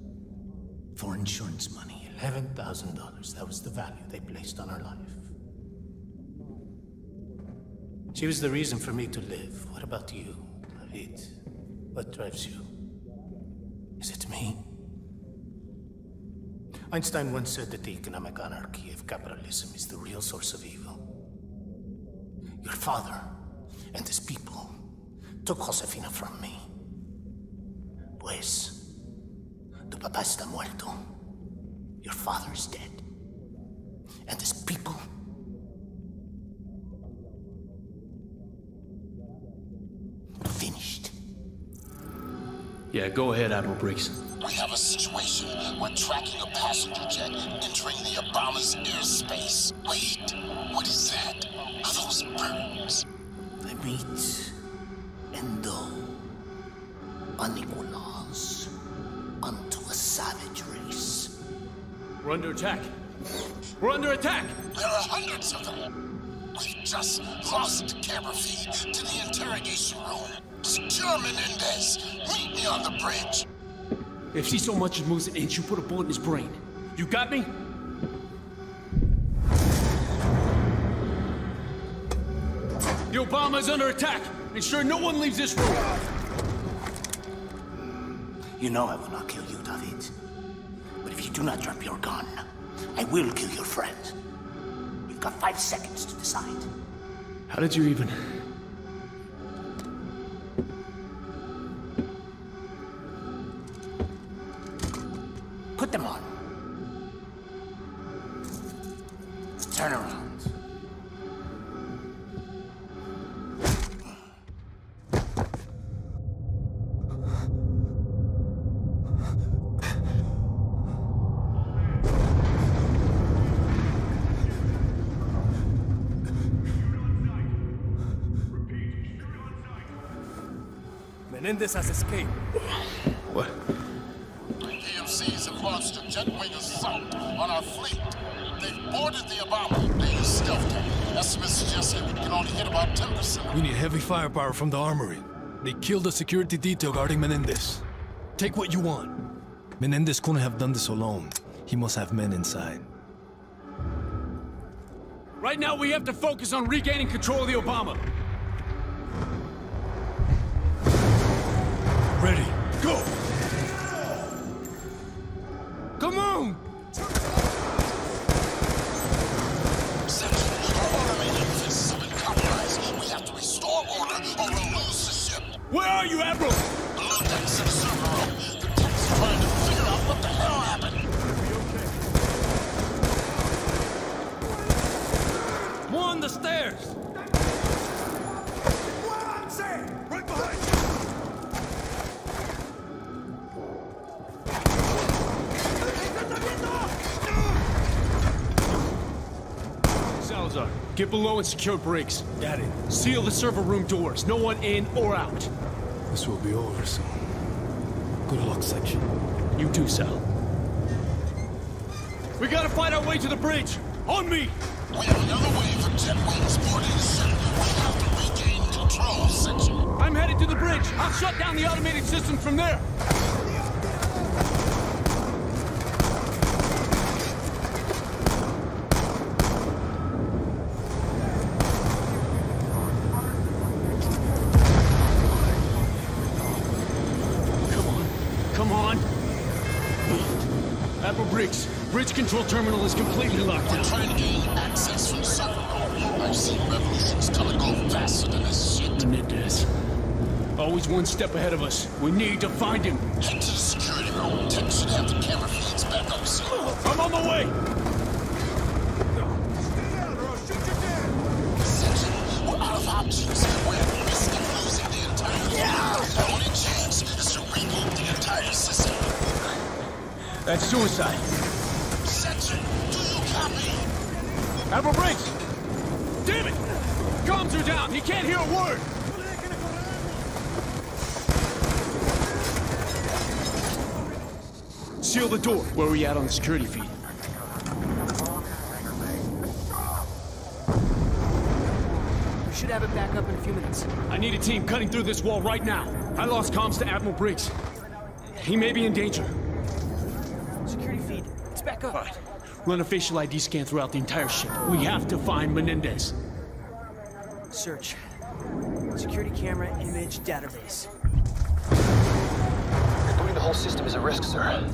For insurance money, $11,000. That was the placed on her life. She was the reason for me to live. What about you, David? What drives you? Is it me? Einstein once said that the economic anarchy of capitalism is the real source of evil. Your father and his people took Josefina from me. Pues, tu papá está muerto. Your father is dead. And his people finished. Yeah, go ahead, Admiral Briggs. We have a situation. We're tracking a passenger jet entering the Obama's airspace. Wait, what is that? Are those birds? They meet Endo, Nicolas, unto a savage race. We're under attack. We're under attack! There are hundreds of them. We've just lost camera feed to the interrogation room. Secure Menendez. Meet me on the bridge. If he so much as moves an inch, you put a bullet in his brain. You got me? The Obama is under attack. Ensure no one leaves this room. You know I will not kill you, David. But if you do not drop your gun, I will kill your friend. You've got five seconds to decide. How did you even... Put them on. Menendez has escaped. What? PMCs have launched a jet-wing assault on our fleet. They've boarded the Obama. They use stealth tech. Estimates suggest that we can only hit about 10%. We need heavy firepower from the armory. They killed the security detail guarding Menendez. Take what you want. Menendez couldn't have done this alone. He must have men inside. Right now, we have to focus on regaining control of the Obama. Ready. Go! Come on! We have to restore order or we'll lose the ship. Where are you, Admiral? And secure Briggs. Got it. Seal the server room doors. No one in or out. This will be over soon. Good luck, section. You do so. We gotta find our way to the bridge. On me! We have another wave of jet wings boarding the ship. We have to regain control, section. I'm headed to the bridge. I'll shut down the automated systems from there. Come on. Come on. Admiral Briggs, bridge control terminal is completely locked We're down. trying to gain access from server. I've seen revolutions come and go faster than this shit. Menendez. Always one step ahead of us. We need to find him. Head to the security room. Tech should have the camera feeds back up soon. I'm on the way! Section, we're out of options. We're at risk of losing the entire fleet. The only chance is to reboot the entire system. That's suicide. Section, do you copy? Admiral Briggs! Damn it! Comms are down! He can't hear a word! Seal the door. Where are we at on the security feed? We should have it back up in a few minutes. I need a team cutting through this wall right now. I lost comms to Admiral Briggs. He may be in danger. Security feed. It's back up. All right. Run a facial ID scan throughout the entire ship. We have to find Menendez. Search. Security camera image database. Rebooting the whole system is a risk, sir.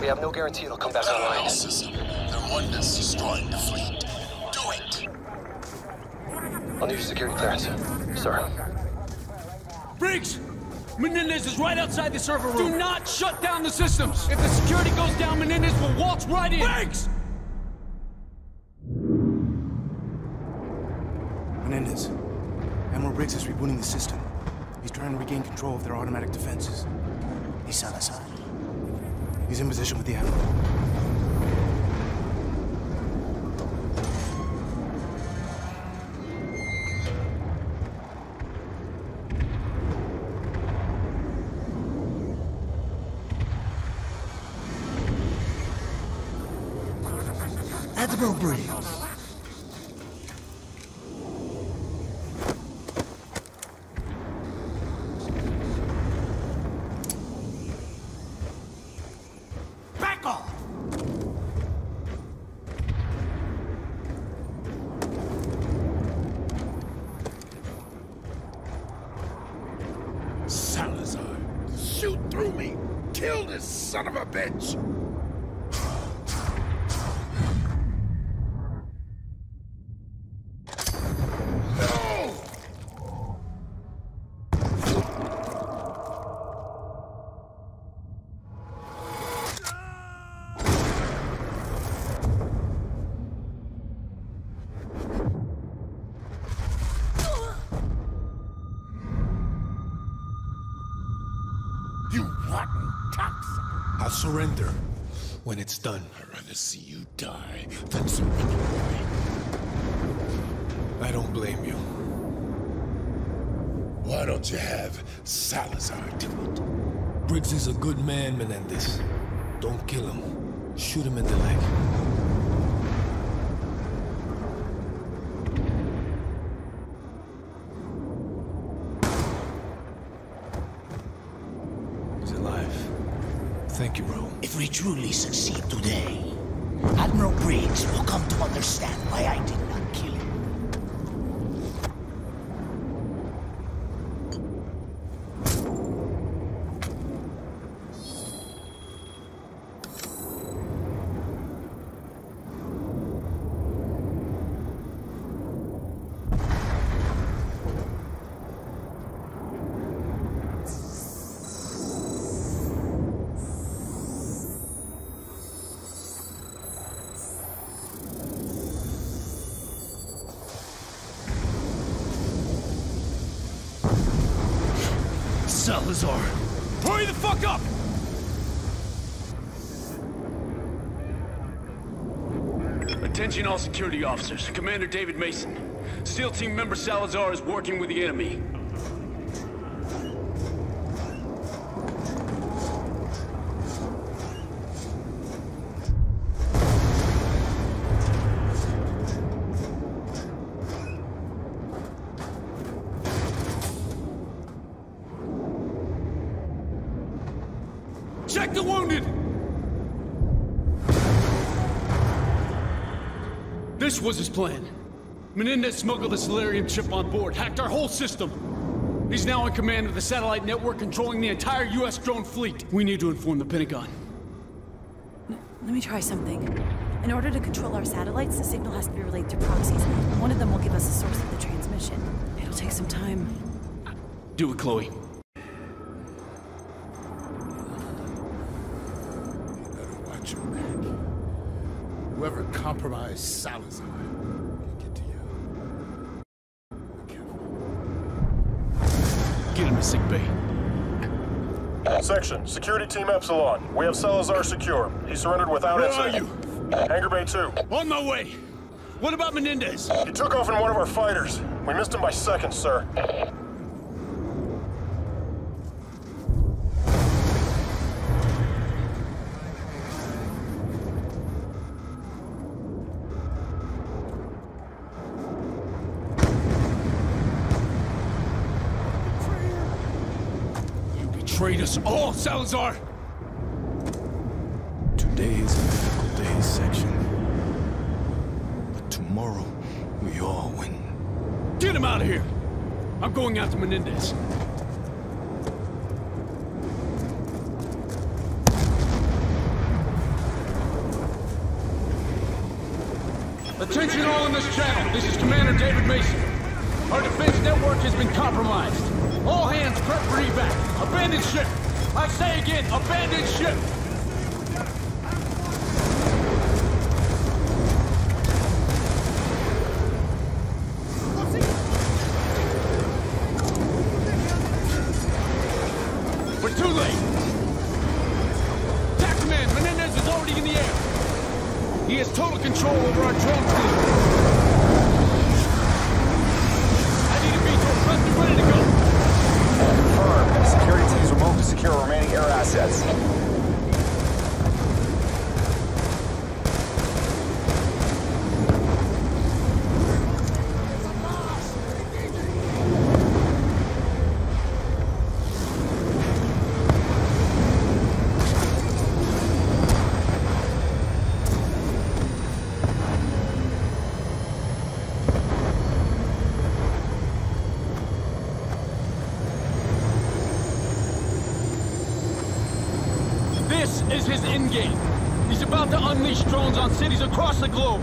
We have no guarantee it'll come back online. System. The one that's destroying the fleet. Do it. I'll need your security clearance, sir. Briggs! Menendez is right outside the server room. Do not shut down the systems. If the security goes down, Menendez will waltz right in. Briggs! Menendez. Admiral Briggs is rebooting the system. He's trying to regain control of their automatic defenses. He's Salazar. He's in position with the Admiral. It's done. I'd rather see you die than surrender away. I don't blame you. Why don't you have Salazar do it? Briggs is a good man, Menendez. Don't kill him. Shoot him in the leg. He's alive. Thank you, Ro. If we truly succeed today, Admiral Briggs will come to understand why I did not kill him. Salazar! Hurry the fuck up! Attention all security officers. Commander David Mason. SEAL team member Salazar is working with the enemy. Check the wounded! This was his plan. Menendez smuggled the Celerium chip on board, hacked our whole system. He's now in command of the satellite network controlling the entire U.S. drone fleet. We need to inform the Pentagon. Let me try something. In order to control our satellites, the signal has to be relayed through proxies. One of them will give us the source of the transmission. It'll take some time. Do it, Chloe. Watch your back. Whoever compromised Salazar can get to you. Get him to sick bay. Section, Security Team Epsilon. We have Salazar secure. He surrendered without Where incident. are you? Hangar Bay 2. On my way! What about Menendez? He took off in one of our fighters. We missed him by seconds, sir. You betrayed us all, Salazar! Today is a difficult day, Section. But tomorrow, we all win. Get him out of here! I'm going after Menendez. Attention all in this channel. This is Commander David Mason. Our defense network has been compromised. All hands prep for evac. Abandon ship. I say again, abandon ship. We're too late. Attack command, Menendez is already in the air. He has total control over our drone fleet. I need a VTOL pressed and ready to go. Confirmed. Security teams will move to secure remaining air assets. This is his endgame. He's about to unleash drones on cities across the globe.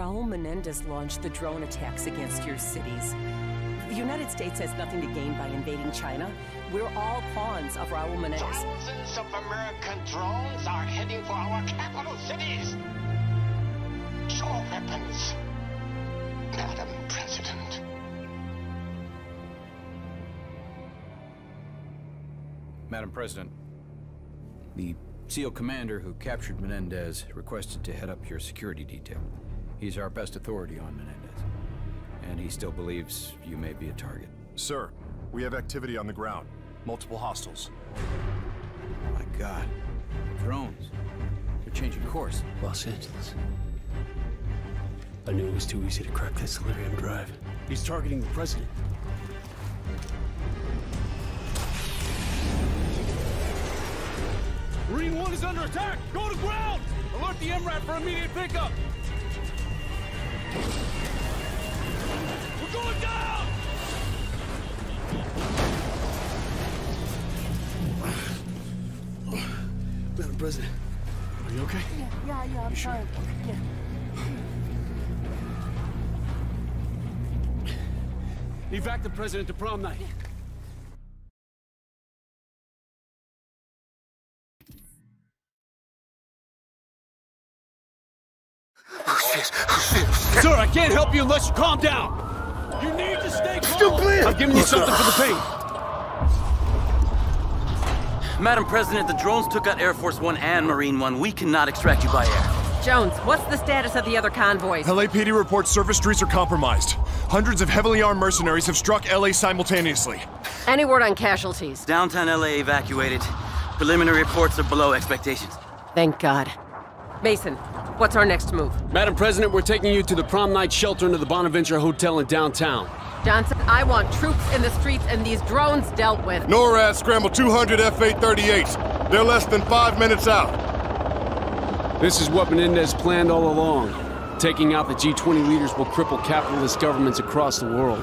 Raul Menendez launched the drone attacks against your cities. The United States has nothing to gain by invading China. We're all pawns of Raul Menendez. Thousands of American drones are heading for our capital cities. Show weapons, Madam President. Madam President, the SEAL commander who captured Menendez requested to head up your security detail. He's our best authority on Menendez. And he still believes you may be a target. Sir, we have activity on the ground. Multiple hostiles. Oh My God. Drones. They're changing course. Los Angeles. I knew it was too easy to crack that Celerium drive. He's targeting the president. Marine 1 is under attack! Go to ground! Alert the MRAP for immediate pickup! President, are you okay? Yeah, yeah, yeah, I'm You sure? fine. Yeah. Evac the president to prom night. Sir, can't help you unless you calm down. You need to stay calm. I'm giving you something for the pain. Madam President, the drones took out Air Force One and Marine One. We cannot extract you by air. Jones, what's the status of the other convoys? LAPD reports surface streets are compromised. Hundreds of heavily armed mercenaries have struck LA simultaneously. Any word on casualties? Downtown LA evacuated. Preliminary reports are below expectations. Thank God. Mason, what's our next move? Madam President, we're taking you to the prom night shelter into the Bonaventure Hotel in downtown. Johnson, I want troops in the streets and these drones dealt with. NORAD scramble 200 F-838s. They're less than five minutes out. This is what Menendez planned all along. Taking out the G20 leaders will cripple capitalist governments across the world.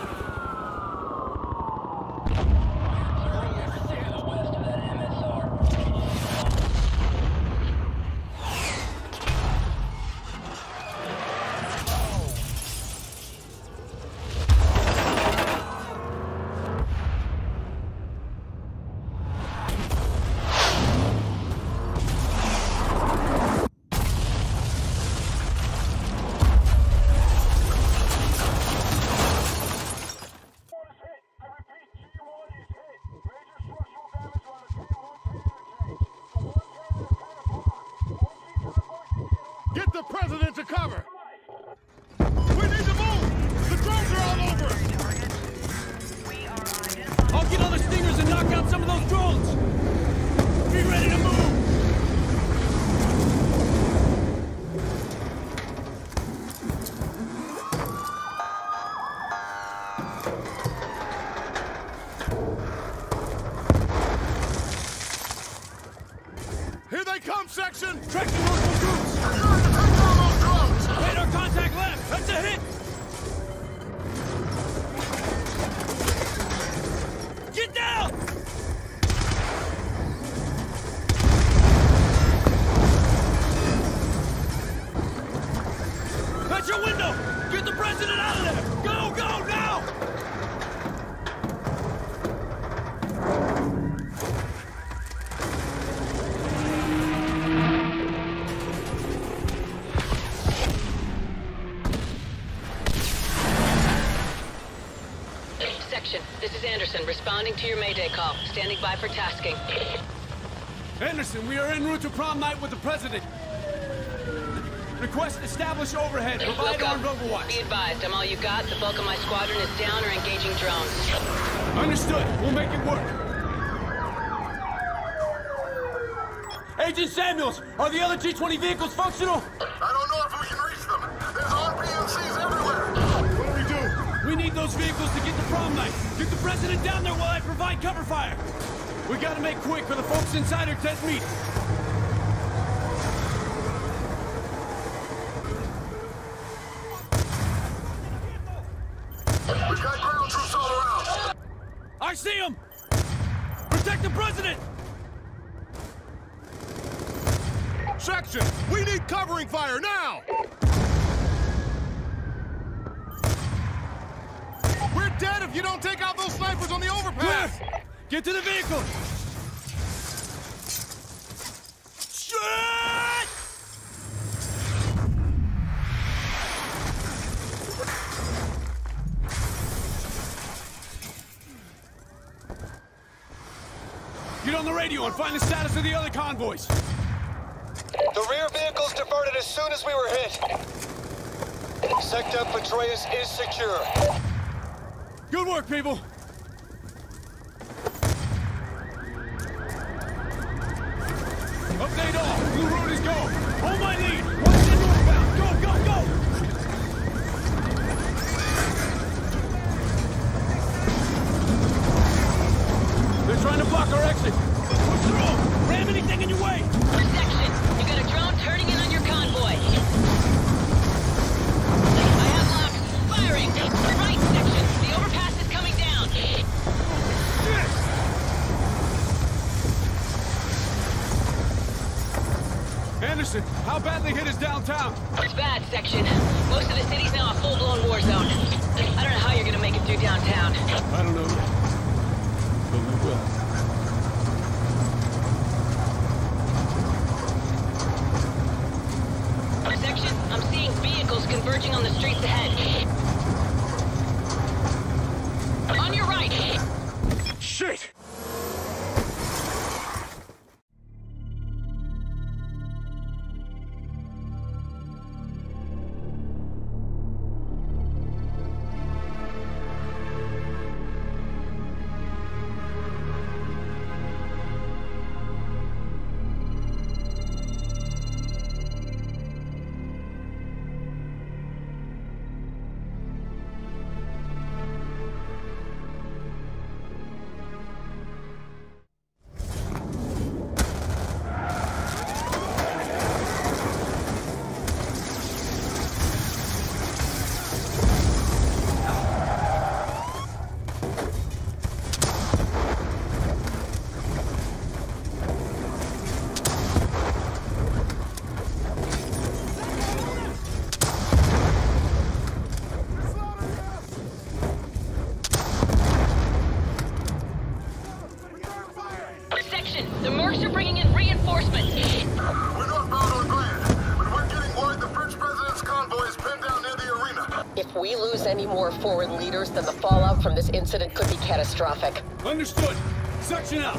To your Mayday call. Standing by for tasking. Anderson, we are en route to prom night with the president. Request establish overhead. Provide armed overwatch. Be advised, I'm all you got. The bulk of my squadron is down or engaging drones. Understood. We'll make it work. Agent Samuels, are the other G-20 vehicles functional? Gotta make quick or the folks inside our tent meet. Convoys. The rear vehicles diverted as soon as we were hit. Sector Petraeus is secure. Good work, people. Trying to block our exit. Push through. Ram anything in your way. Section, you got a drone turning in on your convoy. I have locked. Firing. Right section. The overpass is coming down. Anderson, how badly hit is downtown? It's bad, section. Most of the city's now a full-blown war zone. I don't know how you're gonna make it through downtown. I don't know yet. But we from this incident could be catastrophic. Understood. Section out.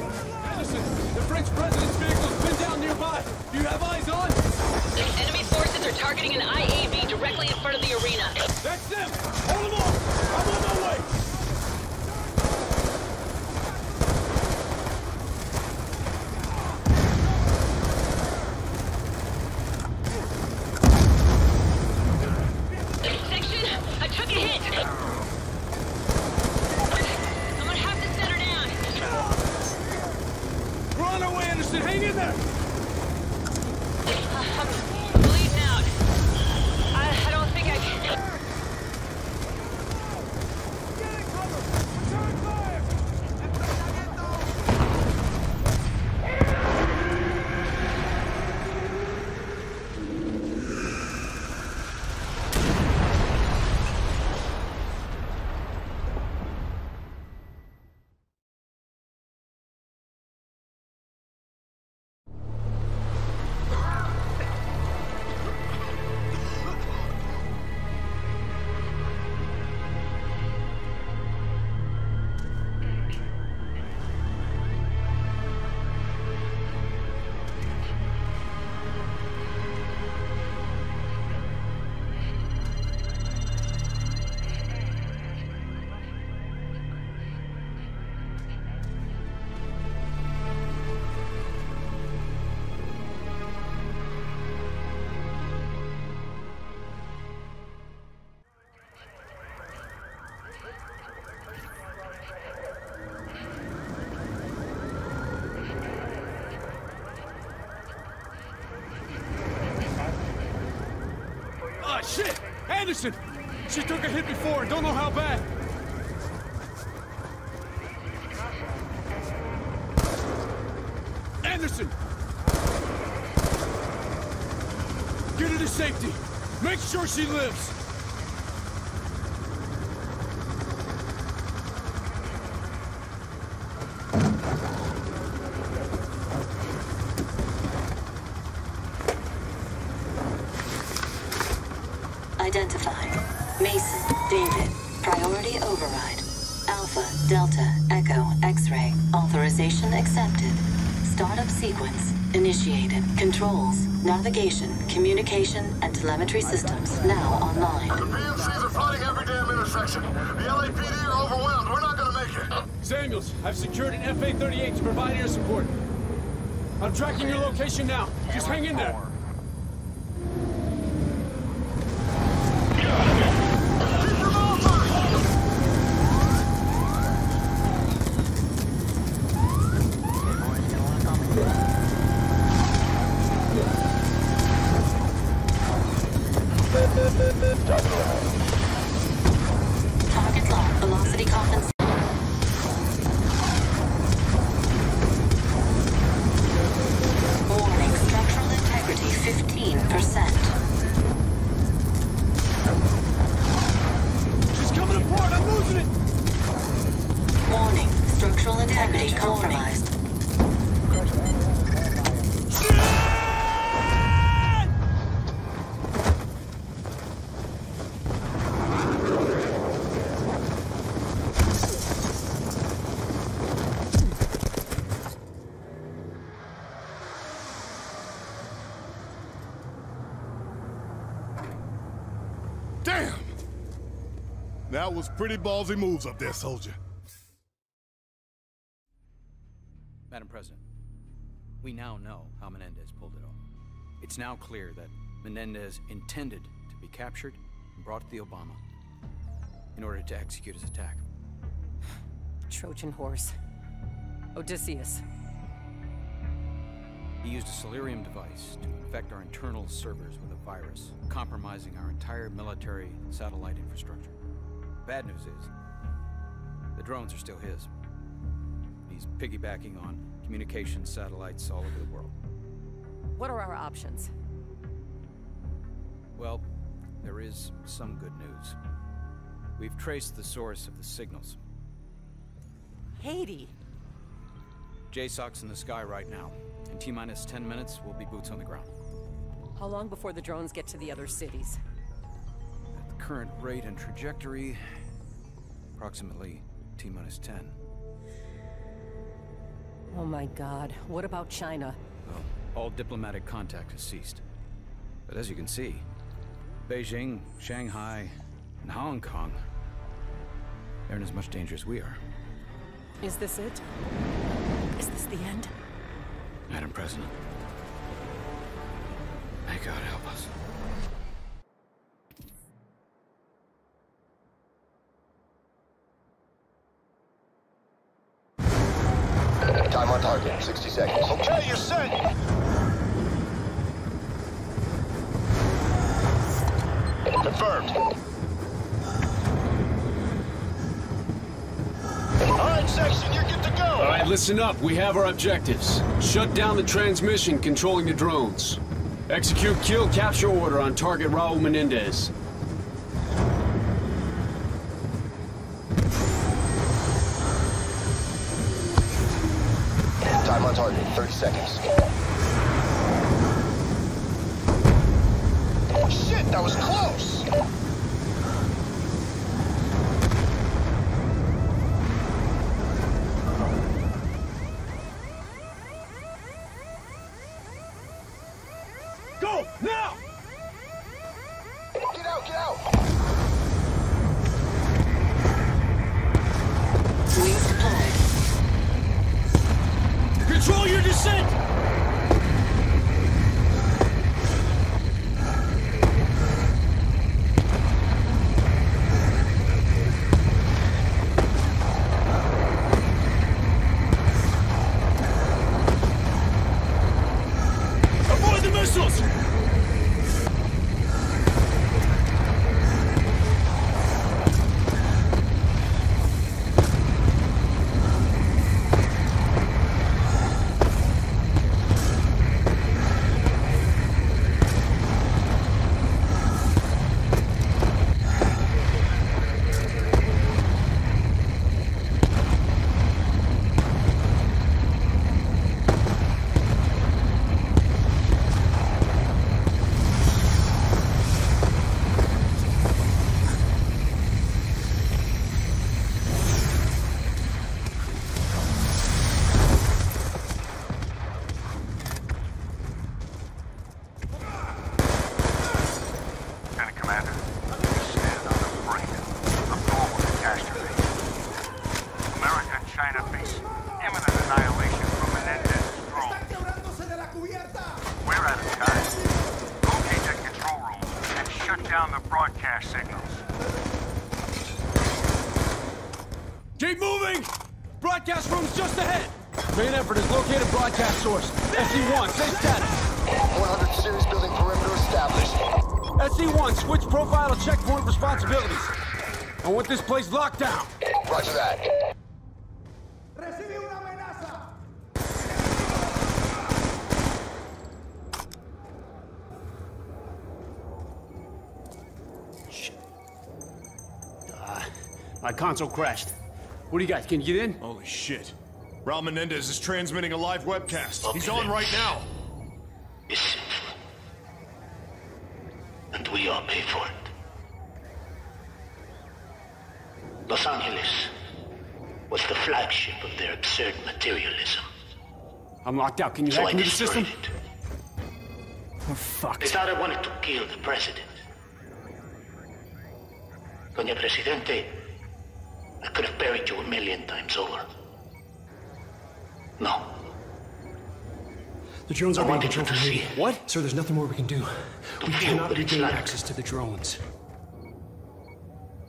Took a hit before, don't know how bad. Anderson! Get her to safety! Make sure she lives! Startup sequence initiated. Controls, navigation, communication, and telemetry systems now online. PMCs are flooding every damn intersection. The LAPD are overwhelmed. We're not gonna make it. Samuels, I've secured an FA-38 to provide air support. I'm tracking your location now. Just hang in there. Was pretty ballsy moves up there, soldier. Madam President, we now know how Menendez pulled it off. It's now clear that Menendez intended to be captured and brought to the Obama in order to execute his attack. Trojan horse. Odysseus. He used a Celerium device to infect our internal servers with a virus, compromising our entire military satellite infrastructure. Bad news is, the drones are still his. He's piggybacking on communication satellites all over the world. What are our options? Well, there is some good news. We've traced the source of the signals. Haiti. JSOC's in the sky right now. In T-minus 10 minutes, we'll be boots on the ground. How long before the drones get to the other cities? Current rate and trajectory, approximately T-minus 10. Oh my god, what about China? Well, all diplomatic contact has ceased. But as you can see, Beijing, Shanghai, and Hong Kong. They're in as much danger as we are. Is this it? Is this the end? Madam President. May God help us. Time on target, 60 seconds. Okay, you're set. Confirmed. All right, section, you're good to go. All right, listen up. We have our objectives. Shut down the transmission controlling the drones. Execute kill capture order on target Raul Menendez. Time on target, 30 seconds. Shit, that was close. I this place locked down. Roger that. My console crashed. What do you got? Can you get in? Holy shit. Raul Menendez is transmitting a live webcast. He's on right now. is sinful. And we all pay for it. Los Angeles was the flagship of their absurd materialism. I'm locked out. Can you So hack I into the system? destroyed it. Oh, We're fucked. They thought I wanted to kill the president. Doña Presidente, I could have buried you a million times over. No. The drones are being wanted you controlled from here. What? Sir, there's nothing more we can do. We cannot what regain like. access to the drones.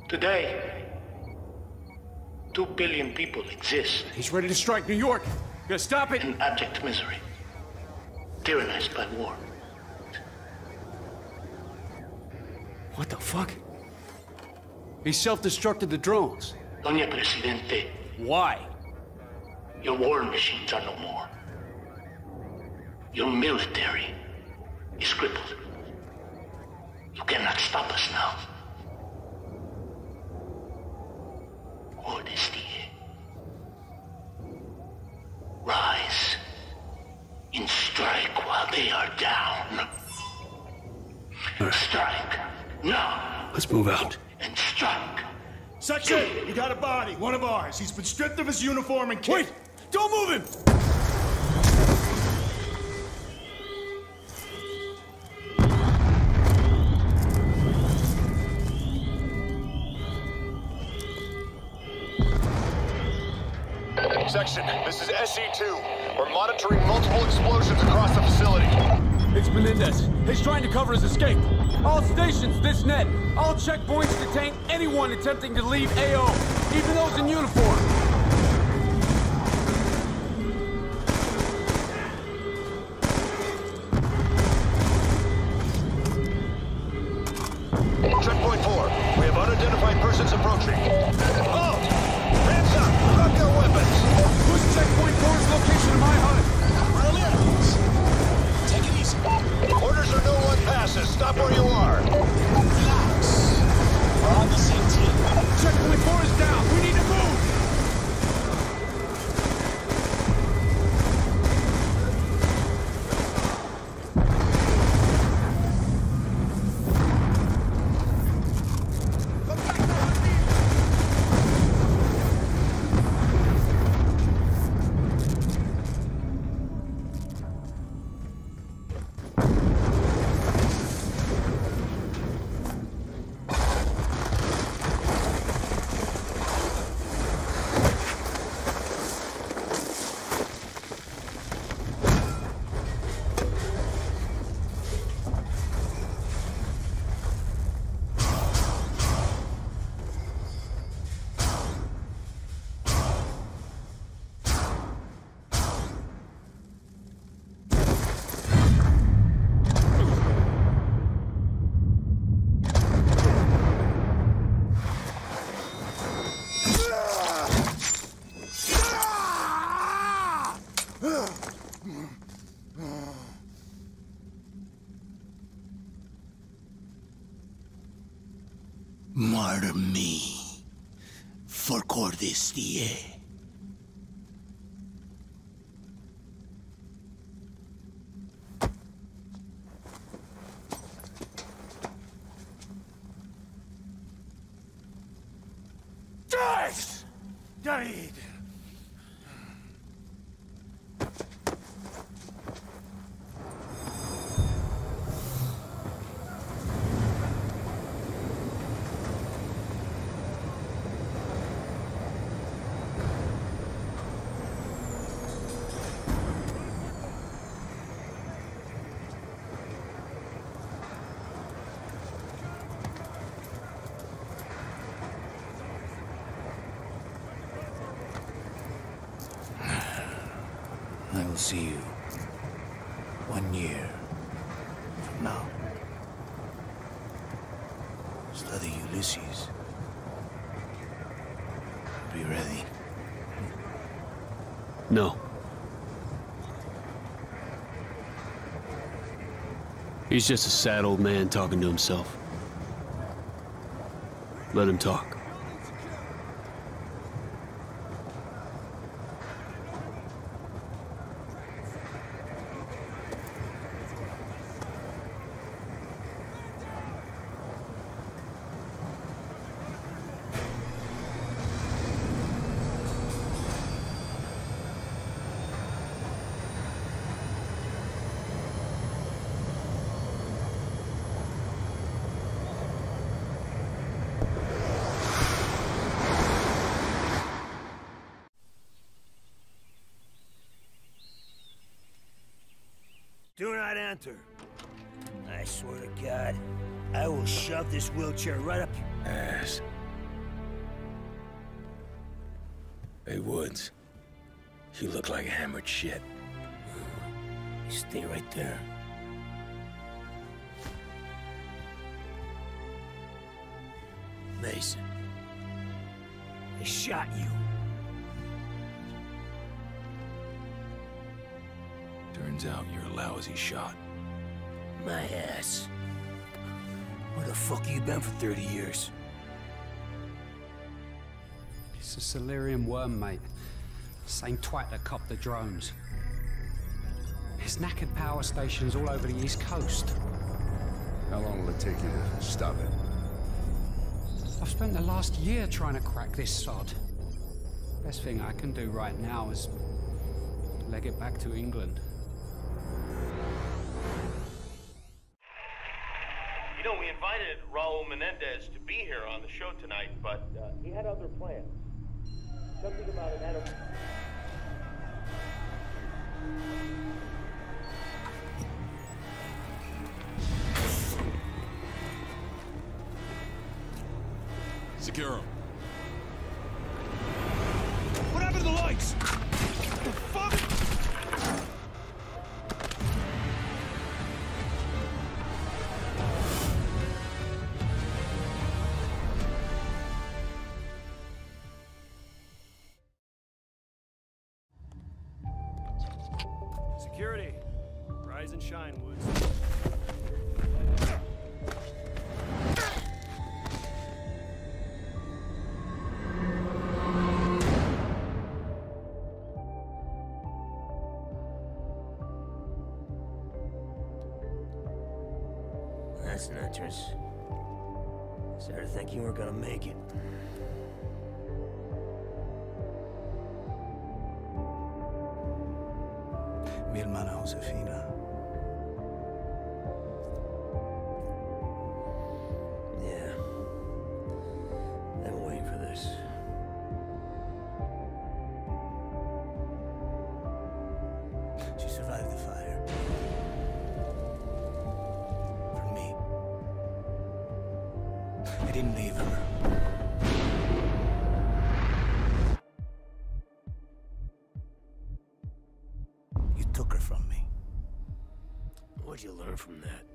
Today, two billion people exist. He's ready to strike New York. You gotta stop it. In abject misery. Tyrannized by war. What the fuck? He self-destructed the drones. Doña Presidente, Why? your war machines are no more. Your military is crippled. You cannot stop us now. Cordis Die. Rise and strike while they are down. Strike now Let's move out. and strike. Section, we got a body, one of ours. He's been stripped of his uniform and kit. Wait! Don't move him! Section, this is SE2. We're monitoring multiple explosions across the facility. It's Menendez. He's trying to cover his escape. All stations, this net. All checkpoints detain anyone attempting to leave AO, even those in uniform. Passes. Stop where you are. Relax. We're on the same team. Checkpoint 4 is down. We need He's just a sad old man talking to himself. Let him talk. I swear to God, I will shove this wheelchair right up your ass. Hey, Woods. You look like hammered shit. You stay right there. Mason. They shot you. You're a lousy shot. My ass. Where the fuck you been for 30 years? It's a Celerium worm, mate. Same twat that copped the drones. There's knackered power stations all over the East Coast. How long will it take you to stop it? I've spent the last year trying to crack this sod. Best thing I can do right now is leg it back to England. Menendez to be here on the show tonight, but uh, he had other plans. Something about an edible. Secure him. Security. Rise and shine, Woods. That's an entrance. Started thinking we're gonna make it. Josefina. Yeah. I've waiting for this. She survived the fire. For me. I didn't leave her. From that?